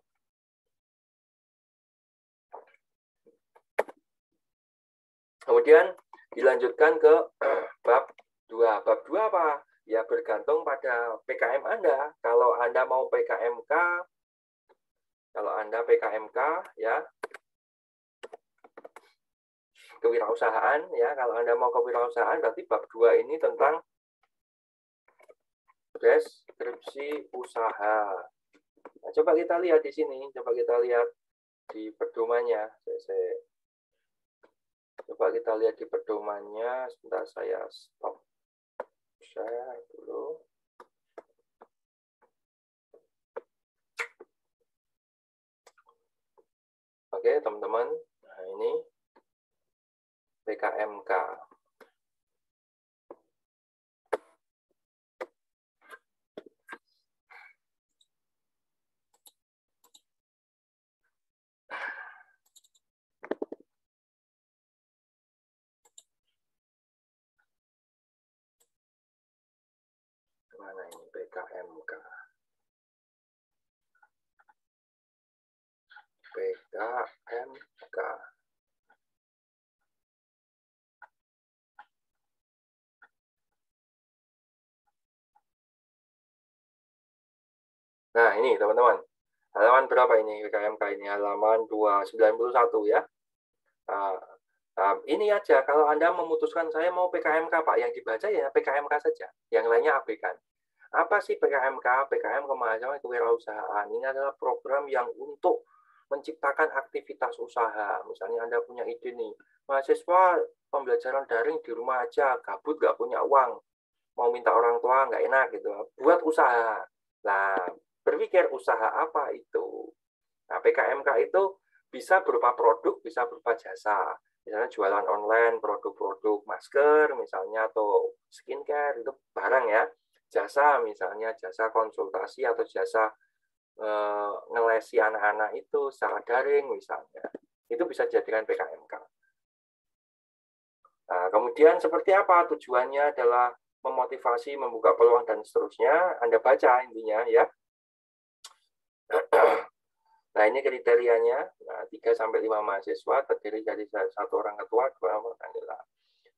Kemudian dilanjutkan ke bab dua. Bab dua apa ya bergantung pada PKM Anda. Kalau Anda mau PKMK, kalau Anda PKMK ya kewirausahaan ya, kalau Anda mau kewirausahaan berarti bab 2 ini tentang deskripsi usaha. Nah, coba kita lihat di sini, coba kita lihat di pedomannya. Coba kita lihat di pedomannya. Sebentar saya stop saya dulu. Oke, teman-teman. Nah, ini PKMK. mana ini PKMK PKMK Nah, ini teman-teman. Halaman berapa ini PKMK ini? Halaman 291 ya. Nah, ini aja, kalau Anda memutuskan saya mau PKMK Pak, yang dibaca ya PKMK saja. Yang lainnya abaikan. Apa sih PKMK? PKM kemahasiswaan kewirausahaan. Ini adalah program yang untuk menciptakan aktivitas usaha. Misalnya Anda punya ide nih, mahasiswa pembelajaran daring di rumah aja, gabut nggak punya uang, mau minta orang tua nggak enak gitu. Buat usaha. Nah, berpikir usaha apa itu? Nah, PKMK itu bisa berupa produk, bisa berupa jasa. Misalnya jualan online, produk-produk masker misalnya, atau skincare, itu barang ya jasa misalnya jasa konsultasi atau jasa e, ngelesi anak-anak itu secara daring misalnya itu bisa jadikan PKMK. Nah, kemudian seperti apa tujuannya adalah memotivasi, membuka peluang dan seterusnya. Anda baca intinya ya. Nah, ini kriterianya. Nah, 3 sampai 5 mahasiswa terdiri dari satu orang ketua, dua orang anggota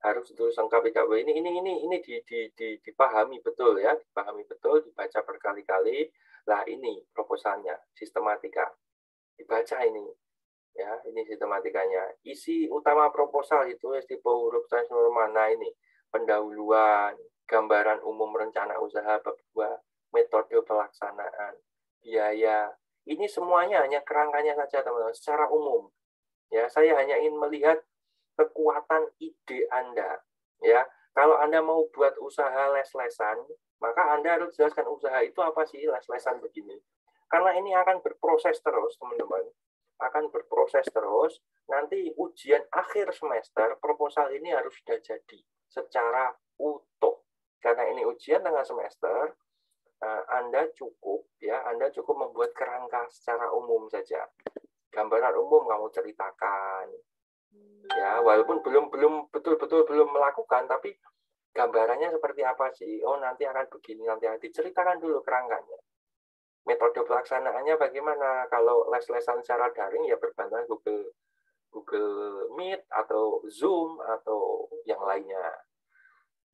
harus lengkap IKW ini ini ini ini di, di, di, dipahami betul ya dipahami betul dibaca berkali-kali. Lah ini proposalnya sistematika. Dibaca ini ya ini sistematikanya. Isi utama proposal itu tipe huruf normal nah ini pendahuluan gambaran umum rencana usaha bab metode pelaksanaan biaya. Ini semuanya hanya kerangkanya saja teman-teman secara umum. Ya saya hanya ingin melihat kekuatan ide Anda. Ya, kalau Anda mau buat usaha les-lesan, maka Anda harus jelaskan usaha itu apa sih les-lesan begini. Karena ini akan berproses terus, teman-teman. Akan berproses terus. Nanti ujian akhir semester, proposal ini harus sudah jadi secara utuh. Karena ini ujian tengah semester, eh, Anda cukup ya, Anda cukup membuat kerangka secara umum saja. Gambaran umum kamu ceritakan. Ya, walaupun belum belum betul-betul belum melakukan tapi gambarannya seperti apa sih? Oh, nanti akan begini, nanti akan diceritakan dulu kerangkanya. Metode pelaksanaannya bagaimana? Kalau les-lesan secara daring ya berbantuan Google Google Meet atau Zoom atau yang lainnya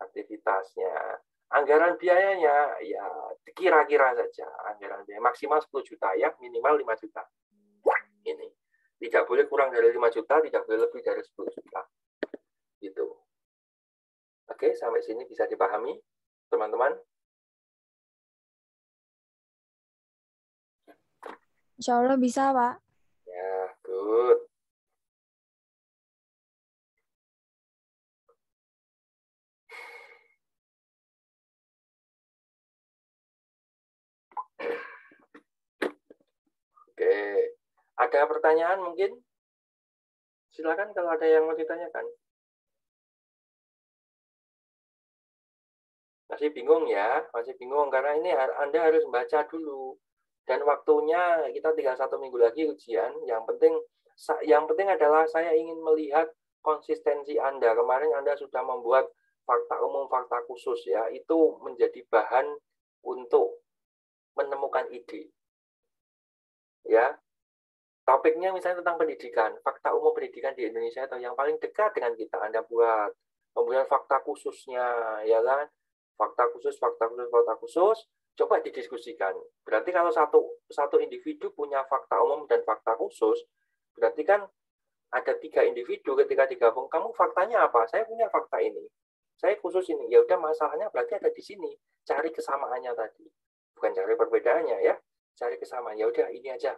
aktivitasnya. Anggaran biayanya ya kira-kira saja anggaran biaya maksimal 10 juta ya minimal 5 juta. Ini tidak boleh kurang dari 5 juta, tidak boleh lebih dari 10 juta. Gitu. Oke, sampai sini bisa dipahami teman-teman? Insya Allah bisa, Pak. Ya, good. Oke, ada pertanyaan mungkin? Silakan kalau ada yang mau ditanyakan. Masih bingung ya? Masih bingung karena ini Anda harus baca dulu. Dan waktunya kita tinggal satu minggu lagi ujian. Yang penting yang penting adalah saya ingin melihat konsistensi Anda. Kemarin Anda sudah membuat fakta umum, fakta khusus ya. Itu menjadi bahan untuk menemukan ide ya topiknya misalnya tentang pendidikan fakta umum pendidikan di Indonesia atau yang paling dekat dengan kita Anda buat. Kemudian fakta khususnya ya kan? Fakta khusus fakta khusus fakta khusus coba didiskusikan. Berarti kalau satu satu individu punya fakta umum dan fakta khusus berarti kan ada tiga individu ketika digabung kamu faktanya apa? Saya punya fakta ini. Saya khusus ini. Ya udah masalahnya berarti ada di sini. Cari kesamaannya tadi. Bukan cari perbedaannya ya. Cari kesamaan ya udah ini aja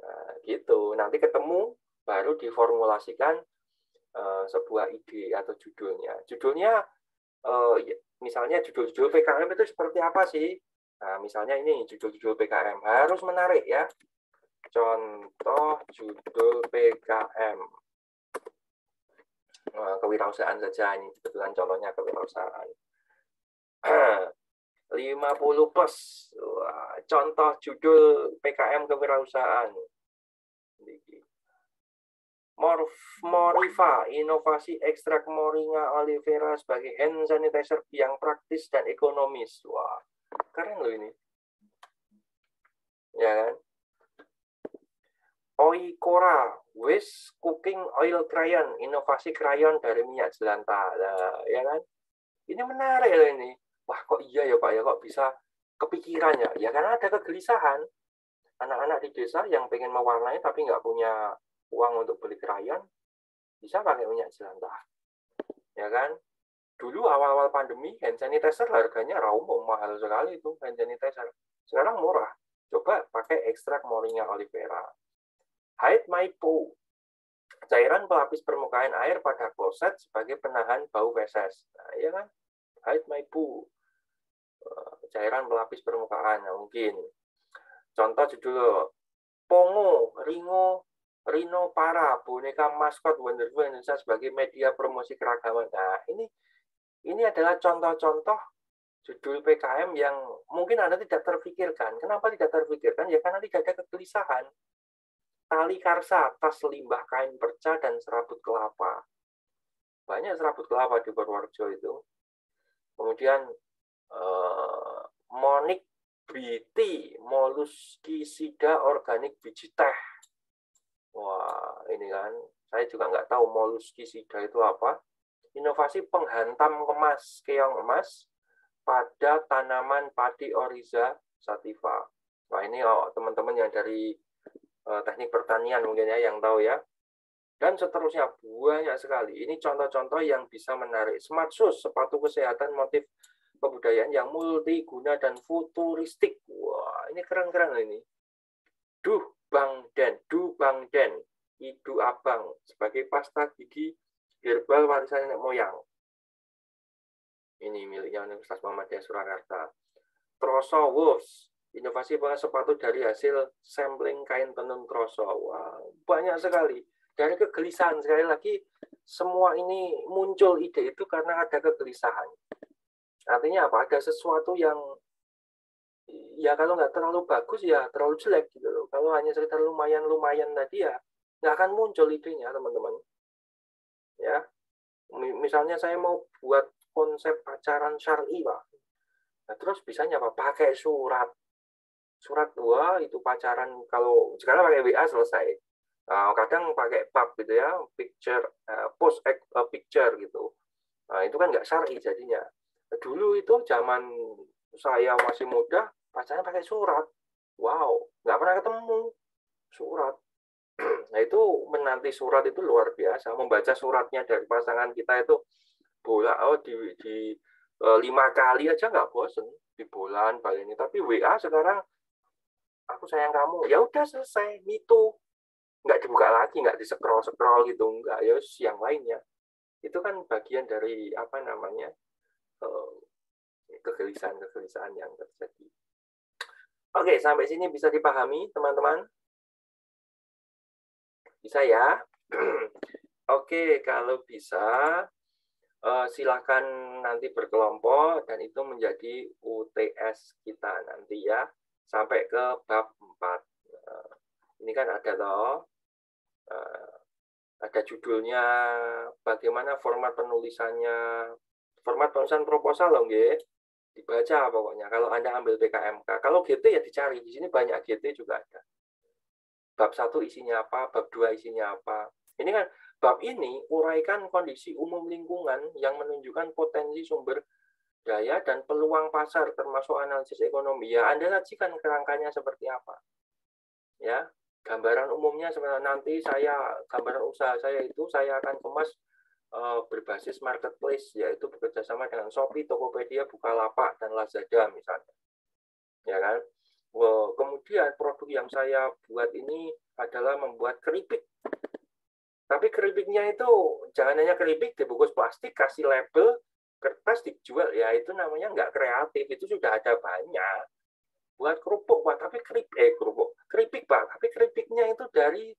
nah, gitu. Nanti ketemu baru diformulasikan uh, sebuah ide atau judulnya. Judulnya uh, misalnya judul-judul PKM itu seperti apa sih? Nah misalnya ini judul-judul PKM harus menarik ya. Contoh judul PKM nah, kewirausahaan saja ini kebetulan contohnya kewirausahaan. 50 plus. Contoh judul PKM kewirausahaan. Morifa, inovasi ekstrak moringa aloe vera sebagai hand sanitizer yang praktis dan ekonomis. Wah, keren loh ini. Ya kan? Oikora, Wish Cooking Oil Crayon, inovasi crayon dari minyak jelantah. Ya kan? Ini menarik loh ini wah kok iya ya Pak ya kok bisa kepikirannya. Ya karena ada kegelisahan. Anak-anak di desa yang pengen mewarnai tapi nggak punya uang untuk beli krayon bisa pakai minyak jelantah. Ya kan? Dulu awal-awal pandemi hand sanitizer harganya raumum mahal sekali itu hand sanitizer. Sekarang murah. Coba pakai ekstrak moringa aloe vera. Hide my poo. Cairan pelapis permukaan air pada kloset sebagai penahan bau feses. Nah, ya kan? Hide my poo cairan pelapis permukaan mungkin contoh judul Pongo Ringo Rino Para boneka maskot Wonderful Indonesia sebagai media promosi keragaman nah ini ini adalah contoh-contoh judul PKM yang mungkin Anda tidak terpikirkan. Kenapa tidak terpikirkan? Ya karena tidak ada kegelisahan. Tali karsa, tas limbah kain perca, dan serabut kelapa. Banyak serabut kelapa di Purworejo itu. Kemudian uh, Monik BT Molluscicida organik biji teh. Wah, ini kan saya juga nggak tahu Molluscicida itu apa. Inovasi penghantam kemas keong emas pada tanaman padi Oriza sativa. Wah, ini oh, teman-teman yang dari uh, teknik pertanian mungkin ya yang tahu ya. Dan seterusnya banyak sekali. Ini contoh-contoh yang bisa menarik. Smart shoes, sepatu kesehatan motif kebudayaan yang multiguna dan futuristik. Wah, ini keren-keren ini. Duh Bang Den, Du Bang Den, Idu Abang sebagai pasta gigi herbal warisan nenek moyang. Ini miliknya Universitas Muhammadiyah Surakarta. Troso Wolves, inovasi pengas sepatu dari hasil sampling kain tenun troso. Wah, banyak sekali. Dari kegelisahan sekali lagi, semua ini muncul ide itu karena ada kegelisahan. Artinya apa? Ada sesuatu yang ya kalau nggak terlalu bagus ya terlalu jelek gitu loh. Kalau hanya sekitar lumayan-lumayan tadi ya nggak akan muncul idenya teman-teman. Ya, misalnya saya mau buat konsep pacaran syar'i pak, nah, terus bisanya apa? Pakai surat, surat dua itu pacaran kalau sekarang pakai WA selesai. Nah, kadang pakai pub gitu ya, picture, uh, post uh, picture gitu. Nah, itu kan nggak syar'i jadinya. Dulu itu zaman saya masih muda, pacaran pakai surat. Wow, nggak pernah ketemu surat. Nah itu menanti surat itu luar biasa. Membaca suratnya dari pasangan kita itu bola oh di, di e, lima kali aja nggak bosen di bulan balik ini. Tapi WA sekarang aku sayang kamu ya udah selesai itu nggak dibuka lagi nggak di scroll scroll gitu nggak ya yang lainnya itu kan bagian dari apa namanya uh, kegelisahan kegelisahan yang terjadi oke sampai sini bisa dipahami teman-teman bisa ya? Oke, kalau bisa uh, silakan nanti berkelompok dan itu menjadi UTS kita nanti ya sampai ke bab 4. Uh, eh, ini kan ada loh ada judulnya bagaimana format penulisannya format penulisan proposal loh nggih dibaca pokoknya kalau Anda ambil PKMK. Kalau GT ya dicari, di sini banyak GT juga ada bab satu isinya apa, bab dua isinya apa. Ini kan bab ini uraikan kondisi umum lingkungan yang menunjukkan potensi sumber daya dan peluang pasar termasuk analisis ekonomi. Ya, Anda sajikan kerangkanya seperti apa. Ya, gambaran umumnya sebenarnya nanti saya gambaran usaha saya itu saya akan kemas berbasis marketplace yaitu bekerja sama dengan Shopee, Tokopedia, Bukalapak dan Lazada misalnya. Ya kan? kemudian produk yang saya buat ini adalah membuat keripik. Tapi keripiknya itu jangan hanya keripik dibungkus plastik, kasih label, kertas dijual. Ya itu namanya nggak kreatif, itu sudah ada banyak. Buat kerupuk, Pak, tapi keripik, eh kerupuk, keripik, Pak, tapi keripiknya itu dari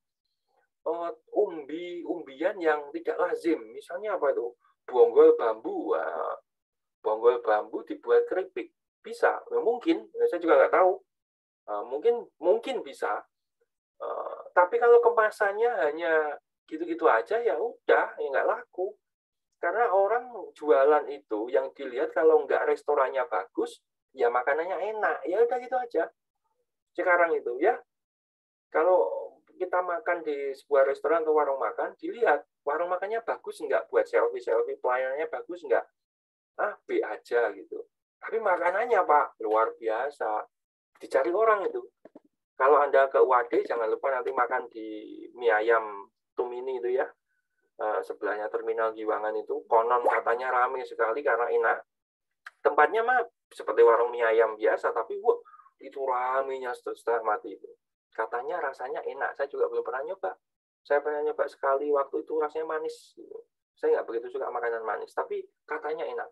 umbi, umbian yang tidak lazim. Misalnya apa itu? Bonggol bambu. Nah, bonggol bambu dibuat keripik. Bisa, ya, mungkin, saya juga nggak tahu Eh, mungkin mungkin bisa uh, tapi kalau kemasannya hanya gitu-gitu aja ya udah ya nggak laku karena orang jualan itu yang dilihat kalau nggak restorannya bagus ya makanannya enak ya udah gitu aja sekarang itu ya kalau kita makan di sebuah restoran atau warung makan dilihat warung makannya bagus nggak buat selfie selfie pelayanannya bagus nggak ah B aja gitu tapi makanannya pak luar biasa dicari orang itu. Kalau Anda ke UAD, jangan lupa nanti makan di mie ayam Tumini itu ya. Uh, sebelahnya terminal Giwangan itu konon katanya rame sekali karena enak. Tempatnya mah seperti warung mie ayam biasa, tapi wah itu ramenya setengah mati itu. Katanya rasanya enak. Saya juga belum pernah nyoba. Saya pernah nyoba sekali waktu itu rasanya manis. Saya nggak begitu suka makanan manis, tapi katanya enak.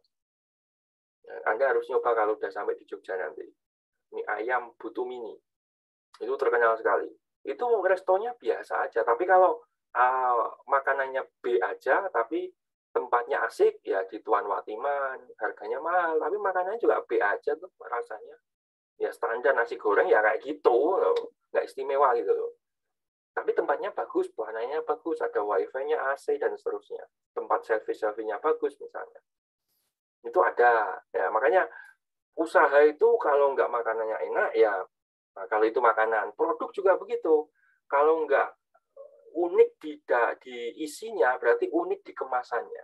Anda harus nyoba kalau udah sampai di Jogja nanti mie ayam butuh mini. Itu terkenal sekali. Itu restonya biasa aja. Tapi kalau uh, makanannya B aja, tapi tempatnya asik, ya di Tuan Watiman, harganya mahal, tapi makanannya juga B aja tuh rasanya. Ya standar nasi goreng ya kayak gitu loh. Nggak istimewa gitu loh. Tapi tempatnya bagus, pelayanannya bagus, ada wifi-nya, AC, dan seterusnya. Tempat selfie-selfie-nya bagus misalnya. Itu ada. Ya, makanya usaha itu kalau nggak makanannya enak ya nah kalau itu makanan produk juga begitu kalau nggak unik di, di isinya berarti unik di kemasannya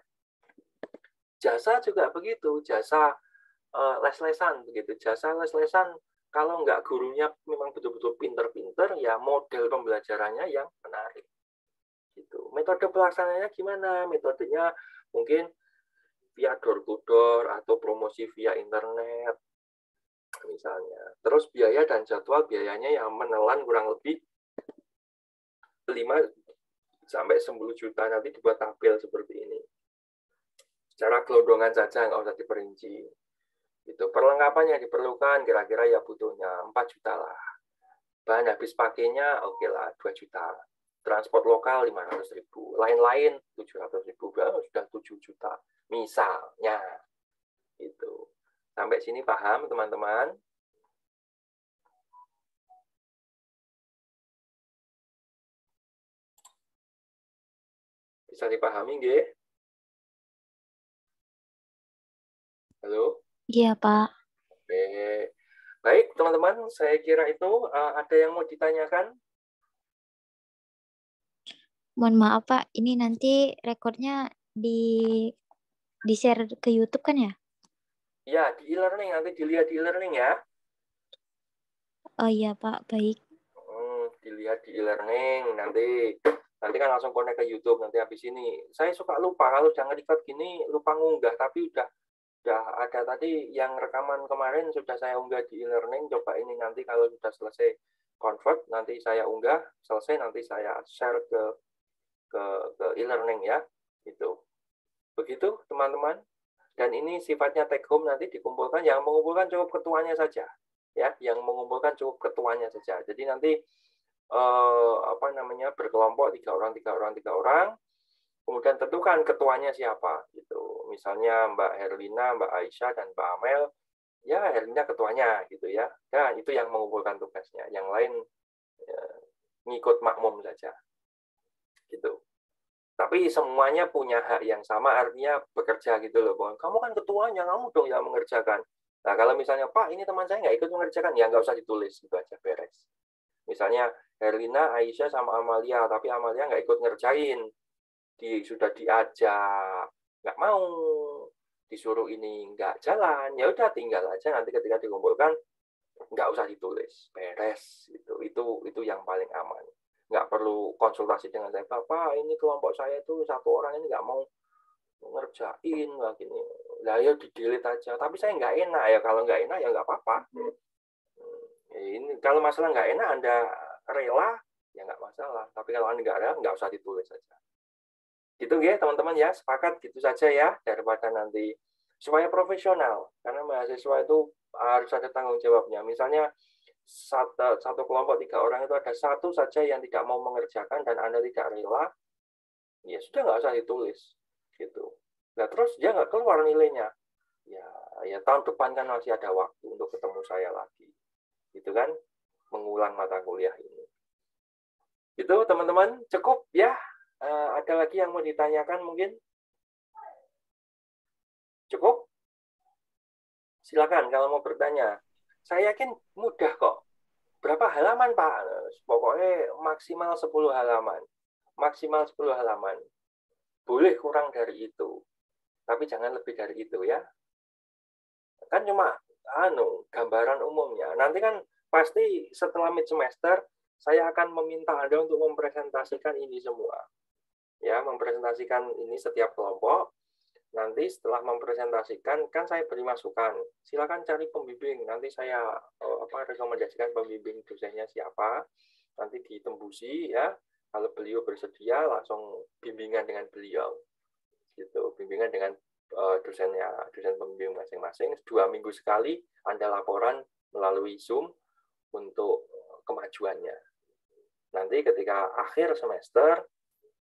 jasa juga begitu jasa uh, les-lesan begitu jasa les-lesan kalau nggak gurunya memang betul-betul pinter-pinter ya model pembelajarannya yang menarik gitu metode pelaksananya gimana metodenya mungkin via door to door atau promosi via internet misalnya. Terus biaya dan jadwal biayanya yang menelan kurang lebih 5 sampai 10 juta nanti dibuat tabel seperti ini. Secara gelondongan saja nggak usah diperinci itu perlengkapan yang diperlukan kira-kira ya butuhnya 4 juta lah. Bahan habis pakainya oke okay lah 2 juta. Transport lokal 500 ribu. Lain-lain 700 ribu. Bah, sudah 7 juta. Misalnya. Itu sampai sini paham teman-teman? Bisa dipahami nggih halo? Iya, Pak. Oke. Baik, teman-teman, saya kira itu uh, ada yang mau ditanyakan? Mohon maaf, Pak. Ini nanti rekornya di di share ke YouTube kan ya? Ya, di e-learning nanti dilihat di e-learning ya. Oh iya, Pak. Baik. Hmm, dilihat di e-learning nanti nanti kan langsung connect ke YouTube nanti habis ini. Saya suka lupa kalau jangan record gini lupa ngunggah tapi udah udah ada. Tadi yang rekaman kemarin sudah saya unggah di e-learning. Coba ini nanti kalau sudah selesai convert nanti saya unggah. Selesai nanti saya share ke ke ke e-learning ya. Itu begitu teman-teman? Dan ini sifatnya take home nanti dikumpulkan. Yang mengumpulkan cukup ketuanya saja ya. Yang mengumpulkan cukup ketuanya saja. Jadi nanti eh, apa namanya berkelompok tiga orang tiga orang tiga orang. Kemudian tentukan ketuanya siapa gitu misalnya Mbak Herlina Mbak Aisyah dan Mbak Amel ya Herlina ketuanya gitu ya. Ya itu yang mengumpulkan tugasnya. Yang lain ya, ngikut makmum saja. Gitu. Tapi semuanya punya hak yang sama artinya bekerja gitu loh bang kamu kan ketuanya kamu dong yang mengerjakan. Nah kalau misalnya Pak ini teman saya nggak ikut mengerjakan ya nggak usah ditulis gitu aja beres. Misalnya Herlina Aisyah sama Amalia tapi Amalia nggak ikut ngerjain. Di sudah diajak nggak mau. Disuruh ini nggak jalan ya udah tinggal aja nanti ketika dikumpulkan nggak usah ditulis beres itu itu itu yang paling aman. Nggak perlu konsultasi dengan saya bapak ini kelompok saya itu satu orang ini nggak mau ngerjain lah gini lah ya di aja. Tapi saya nggak enak ya kalau nggak enak ya nggak apa-apa. Hmm, ini kalau masalah nggak enak anda rela ya nggak masalah. Tapi kalau anda nggak rela nggak usah ditulis saja Gitu ya teman-teman ya, sepakat gitu saja ya daripada nanti supaya profesional karena mahasiswa itu harus ada tanggung jawabnya. Misalnya satu, satu kelompok tiga orang itu ada satu saja yang tidak mau mengerjakan dan anda tidak rela, ya sudah nggak usah ditulis gitu. Nah terus dia nggak keluar nilainya, ya ya tahun depan kan masih ada waktu untuk ketemu saya lagi, gitu kan? Mengulang mata kuliah ini. Itu teman-teman cukup ya Uh, ada lagi yang mau ditanyakan mungkin? Cukup? Silakan kalau mau bertanya. Saya yakin mudah kok. Berapa halaman, Pak? Pokoknya maksimal 10 halaman. Maksimal 10 halaman. Boleh kurang dari itu. Tapi jangan lebih dari itu ya. Kan cuma anu gambaran umumnya. Nanti kan pasti setelah mid semester saya akan meminta Anda untuk mempresentasikan ini semua ya mempresentasikan ini setiap kelompok. Nanti setelah mempresentasikan kan saya beri masukan. Silakan cari pembimbing. Nanti saya eh, apa rekomendasikan pembimbing dosennya siapa. Nanti ditembusi ya. Kalau beliau bersedia langsung bimbingan dengan beliau. Gitu, bimbingan dengan uh, dosennya, dosen pembimbing masing-masing. Dua minggu sekali Anda laporan melalui Zoom untuk kemajuannya. Nanti ketika akhir semester Eh,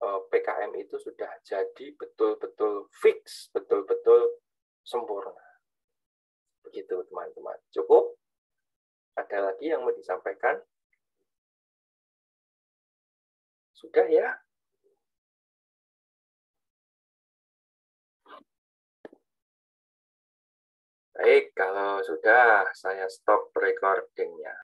PKM itu sudah jadi betul-betul fix, betul-betul sempurna. Begitu teman-teman. Cukup? Ada lagi yang mau disampaikan? Sudah ya? Baik, kalau sudah saya stop recordingnya.